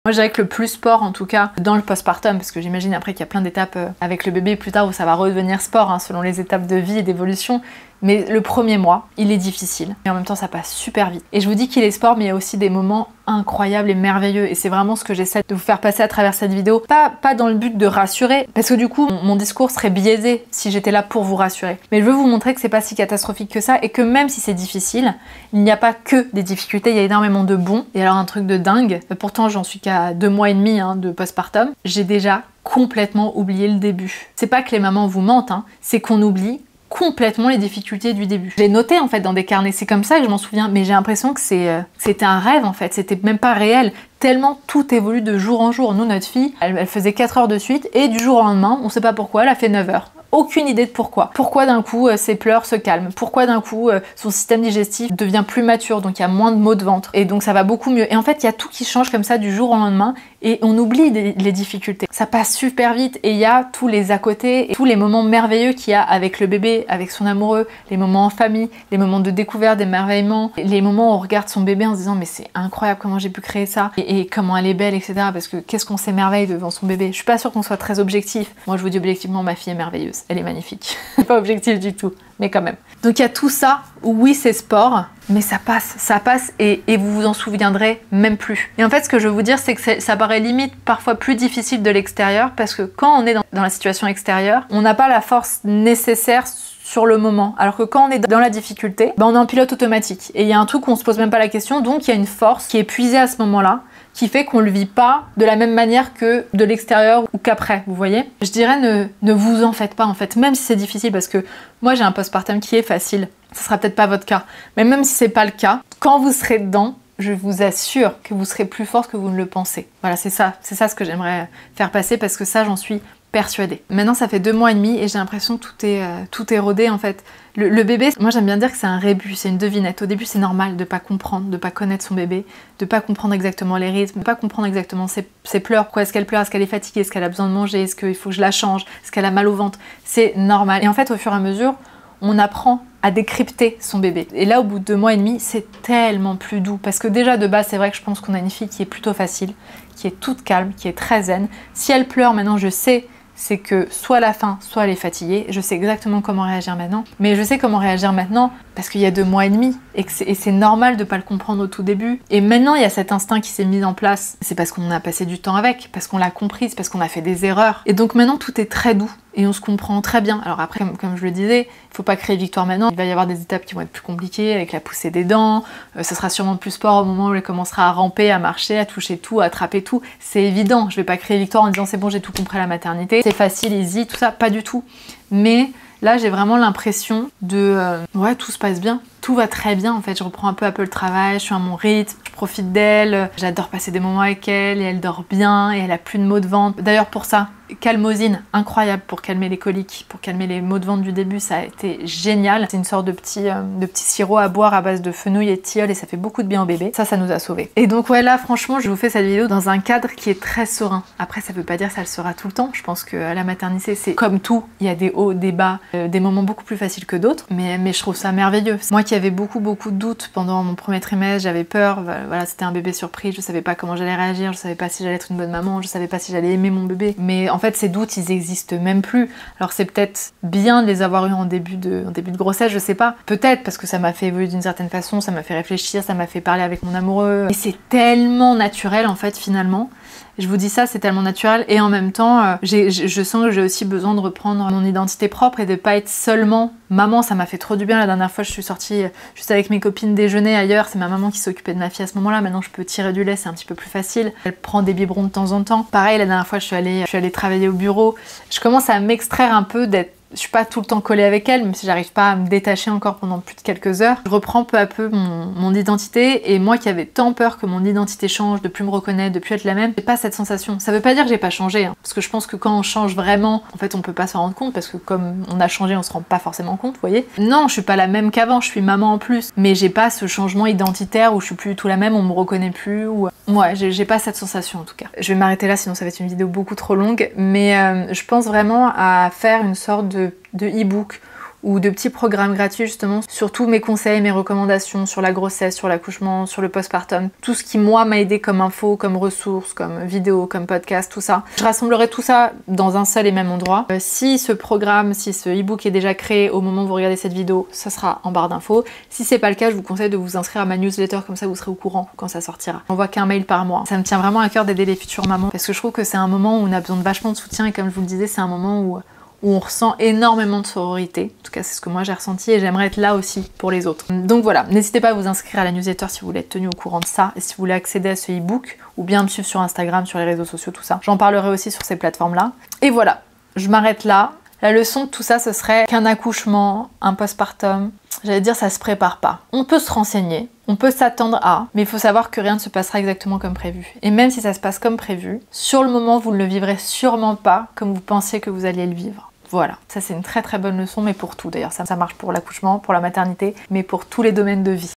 Moi, je dirais que le plus sport, en tout cas, dans le postpartum, parce que j'imagine après qu'il y a plein d'étapes euh, avec le bébé plus tard où ça va redevenir sport, hein, selon les étapes de vie et d'évolution. Mais le premier mois, il est difficile. Et en même temps, ça passe super vite. Et je vous dis qu'il est sport, mais il y a aussi des moments incroyables et merveilleux. Et c'est vraiment ce que j'essaie de vous faire passer à travers cette vidéo. Pas, dans le but de rassurer, parce que du coup, mon discours serait biaisé si j'étais là pour vous rassurer. Mais je veux vous montrer que c'est pas si catastrophique que ça et que même si c'est difficile, il n'y a pas que des difficultés, il y a énormément de bons. Et alors, un truc de dingue, pourtant j'en suis qu'à deux mois et demi hein, de postpartum, j'ai déjà complètement oublié le début. C'est pas que les mamans vous mentent, hein, c'est qu'on oublie complètement les difficultés du début. J'ai noté en fait dans des carnets, c'est comme ça que je m'en souviens, mais j'ai l'impression que euh, c'était un rêve en fait, c'était même pas réel, tellement tout évolue de jour en jour. Nous, notre fille, elle, faisait 4 heures de suite et du jour au lendemain, on sait pas pourquoi, elle a fait 9 heures aucune idée de pourquoi. Pourquoi d'un coup euh, ses pleurs se calment? Pourquoi d'un coup euh, son système digestif devient plus mature, donc il y a moins de maux de ventre et donc ça va beaucoup mieux. Et en fait, il y a tout qui change comme ça du jour au lendemain et on oublie les difficultés. Ça passe super vite et il y a tous les à côté et tous les moments merveilleux qu'il y a avec le bébé, avec son amoureux, les moments en famille, les moments de découverte, d'émerveillement, les moments où on regarde son bébé en se disant mais c'est incroyable comment j'ai pu créer ça et, comment elle est belle, etc. Parce que qu'est-ce qu'on s'émerveille devant son bébé? Je suis pas sûre qu'on soit très objectif. Moi je vous dis objectivement ma fille est merveilleuse elle est magnifique. pas objectif du tout, mais quand même. Donc il y a tout ça, oui c'est sport, mais ça passe, ça passe et, vous vous en souviendrez même plus. Et en fait ce que je veux vous dire c'est que ça paraît limite parfois plus difficile de l'extérieur parce que quand on est dans, la situation extérieure, on n'a pas la force nécessaire sur le moment. Alors que quand on est dans la difficulté, ben on est en pilote automatique. Et il y a un truc où on se pose même pas la question, donc il y a une force qui est puisée à ce moment-là qui fait qu'on le vit pas de la même manière que de l'extérieur ou qu'après, vous voyez? Je dirais ne, ne vous en faites pas en fait, même si c'est difficile parce que moi j'ai un postpartum qui est facile, ce sera peut-être pas votre cas, mais même si c'est pas le cas, quand vous serez dedans, je vous assure que vous serez plus forte que vous ne le pensez. Voilà, c'est ça, c'est ça ce que j'aimerais faire passer parce que ça, j'en suis persuadée. Maintenant, ça fait deux mois et demi et j'ai l'impression que tout est, euh, rodé en fait. Le, bébé, moi j'aime bien dire que c'est un rébut, c'est une devinette. Au début, c'est normal de pas comprendre, de pas connaître son bébé, de pas comprendre exactement les rythmes, de pas comprendre exactement ses, ses pleurs. Quoi, est-ce qu'elle pleure, est-ce qu'elle est fatiguée, est-ce qu'elle a besoin de manger, est-ce qu'il faut que je la change, est-ce qu'elle a mal au ventre? C'est normal. Et en fait, au fur et à mesure, on apprend à décrypter son bébé. Et là, au bout de deux mois et demi, c'est tellement plus doux. Parce que déjà, de base, c'est vrai que je pense qu'on a une fille qui est plutôt facile, qui est toute calme, qui est très zen. Si elle pleure, maintenant, je sais c'est que soit la faim, soit elle est fatiguée. Je sais exactement comment réagir maintenant. Mais je sais comment réagir maintenant parce qu'il y a deux mois et demi et, c'est normal de pas le comprendre au tout début. Et maintenant, il y a cet instinct qui s'est mis en place. C'est parce qu'on a passé du temps avec, parce qu'on l'a compris, parce qu'on a fait des erreurs. Et donc maintenant, tout est très doux et on se comprend très bien. Alors après, comme, je le disais, il faut pas créer victoire maintenant. Il va y avoir des étapes qui vont être plus compliquées avec la poussée des dents. Euh, ce sera sûrement plus sport au moment où elle commencera à ramper, à marcher, à toucher tout, à attraper tout. C'est évident. Je vais pas créer victoire en disant c'est bon, j'ai tout compris à la maternité. C'est facile, easy, tout ça, pas du tout. Mais là, j'ai vraiment l'impression de euh, ouais, tout se passe bien tout va très bien en fait. Je reprends un peu à peu le travail, je suis à mon rythme, je profite d'elle, j'adore passer des moments avec elle et elle dort bien et elle a plus de maux de ventre. D'ailleurs pour ça, calmosine, incroyable pour calmer les coliques, pour calmer les maux de ventre du début, ça a été génial. C'est une sorte de petit, euh, petit sirop à boire à base de fenouil et de tilleul et ça fait beaucoup de bien au bébé. Ça, ça nous a sauvés. Et donc ouais là franchement, je vous fais cette vidéo dans un cadre qui est très serein. Après ça veut pas dire que ça le sera tout le temps. Je pense que la maternité c'est comme tout, il y a des hauts, des bas, euh, des moments beaucoup plus faciles que d'autres, mais, mais je trouve ça merveilleux. Moi qui avait beaucoup beaucoup de doutes pendant mon premier trimestre, j'avais peur, voilà, c'était un bébé surprise, je savais pas comment j'allais réagir, je savais pas si j'allais être une bonne maman, je savais pas si j'allais aimer mon bébé. Mais en fait, ces doutes, ils existent même plus. Alors c'est peut-être bien de les avoir eu en début de, en début de grossesse, je sais pas. Peut-être parce que ça m'a fait évoluer d'une certaine façon, ça m'a fait réfléchir, ça m'a fait parler avec mon amoureux. Et c'est tellement naturel en fait finalement. Je vous dis ça, c'est tellement naturel et en même temps, euh, je sens que j'ai aussi besoin de reprendre mon identité propre et de pas être seulement maman. Ça m'a fait trop du bien. La dernière fois, je suis sortie euh, juste avec mes copines déjeuner ailleurs. C'est ma maman qui s'occupait de ma fille à ce moment-là. Maintenant, je peux tirer du lait, c'est un petit peu plus facile. Elle prend des biberons de temps en temps. Pareil, la dernière fois, je suis allée, je suis allée travailler au bureau. Je commence à m'extraire un peu d'être je suis pas tout le temps collée avec elle, même si j'arrive pas à me détacher encore pendant plus de quelques heures. Je reprends peu à peu mon, identité et moi qui avais tant peur que mon identité change, de plus me reconnaître, de plus être la même, j'ai pas cette sensation. Ça veut pas dire que j'ai pas changé, hein, parce que je pense que quand on change vraiment, en fait on peut pas s'en rendre compte parce que comme on a changé, on se rend pas forcément compte, vous voyez. Non, je suis pas la même qu'avant, je suis maman en plus, mais j'ai pas ce changement identitaire où je suis plus du tout la même, on me reconnaît plus ou ouais, j'ai pas cette sensation en tout cas. Je vais m'arrêter là, sinon ça va être une vidéo beaucoup trop longue, mais euh, je pense vraiment à faire une sorte de de e-book ou de petits programmes gratuits justement sur tous mes conseils, mes recommandations sur la grossesse, sur l'accouchement, sur le postpartum, tout ce qui moi m'a aidé comme info, comme ressources, comme vidéo, comme podcast, tout ça. Je rassemblerai tout ça dans un seul et même endroit. Euh, si ce programme, si ce e-book est déjà créé au moment où vous regardez cette vidéo, ça sera en barre d'infos. Si c'est pas le cas, je vous conseille de vous inscrire à ma newsletter comme ça vous serez au courant quand ça sortira. On voit qu'un mail par mois. Ça me tient vraiment à cœur d'aider les futures mamans parce que je trouve que c'est un moment où on a besoin de vachement de soutien et comme je vous le disais, c'est un moment où où on ressent énormément de sororité. En tout cas, c'est ce que moi j'ai ressenti et j'aimerais être là aussi pour les autres. Donc voilà, n'hésitez pas à vous inscrire à la newsletter si vous voulez être tenu au courant de ça et si vous voulez accéder à ce e-book ou bien me suivre sur Instagram, sur les réseaux sociaux, tout ça. J'en parlerai aussi sur ces plateformes-là. Et voilà, je m'arrête là. La leçon de tout ça, ce serait qu'un accouchement, un postpartum, j'allais dire ça se prépare pas. On peut se renseigner, on peut s'attendre à, mais il faut savoir que rien ne se passera exactement comme prévu. Et même si ça se passe comme prévu, sur le moment, vous ne le vivrez sûrement pas comme vous pensiez que vous alliez le vivre. Voilà, ça c'est une très très bonne leçon, mais pour tout d'ailleurs. Ça, ça marche pour l'accouchement, pour la maternité, mais pour tous les domaines de vie.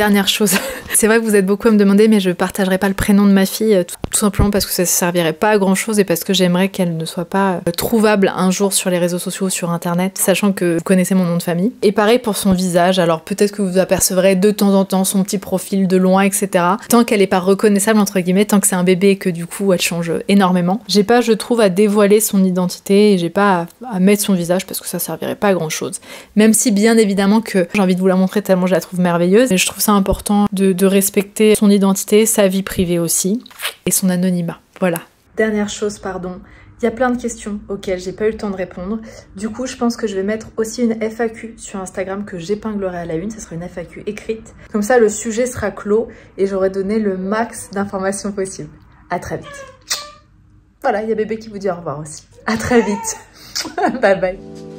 Dernière chose, c'est vrai que vous êtes beaucoup à me demander, mais je partagerai pas le prénom de ma fille, euh, tout, simplement parce que ça ne servirait pas à grand chose et parce que j'aimerais qu'elle ne soit pas euh, trouvable un jour sur les réseaux sociaux ou sur internet, sachant que vous connaissez mon nom de famille. Et pareil pour son visage, alors peut-être que vous apercevrez de temps en temps son petit profil de loin, etc. Tant qu'elle n'est pas reconnaissable, entre guillemets, tant que c'est un bébé et que du coup elle change énormément, j'ai pas, je trouve, à dévoiler son identité et j'ai pas à, à, mettre son visage parce que ça servirait pas à grand chose. Même si, bien évidemment, que j'ai envie de vous la montrer tellement je la trouve merveilleuse, et je trouve ça important de, respecter son identité, sa vie privée aussi, et son anonymat. Voilà. Dernière chose, pardon, Il y a plein de questions auxquelles j'ai pas eu le temps de répondre. Du coup, je pense que je vais mettre aussi une FAQ sur Instagram que j'épinglerai à la une. Ce sera une FAQ écrite. Comme ça, le sujet sera clos et j'aurai donné le max d'informations possibles. À très vite. Voilà, il y a bébé qui vous dit au revoir aussi. À très vite. bye bye.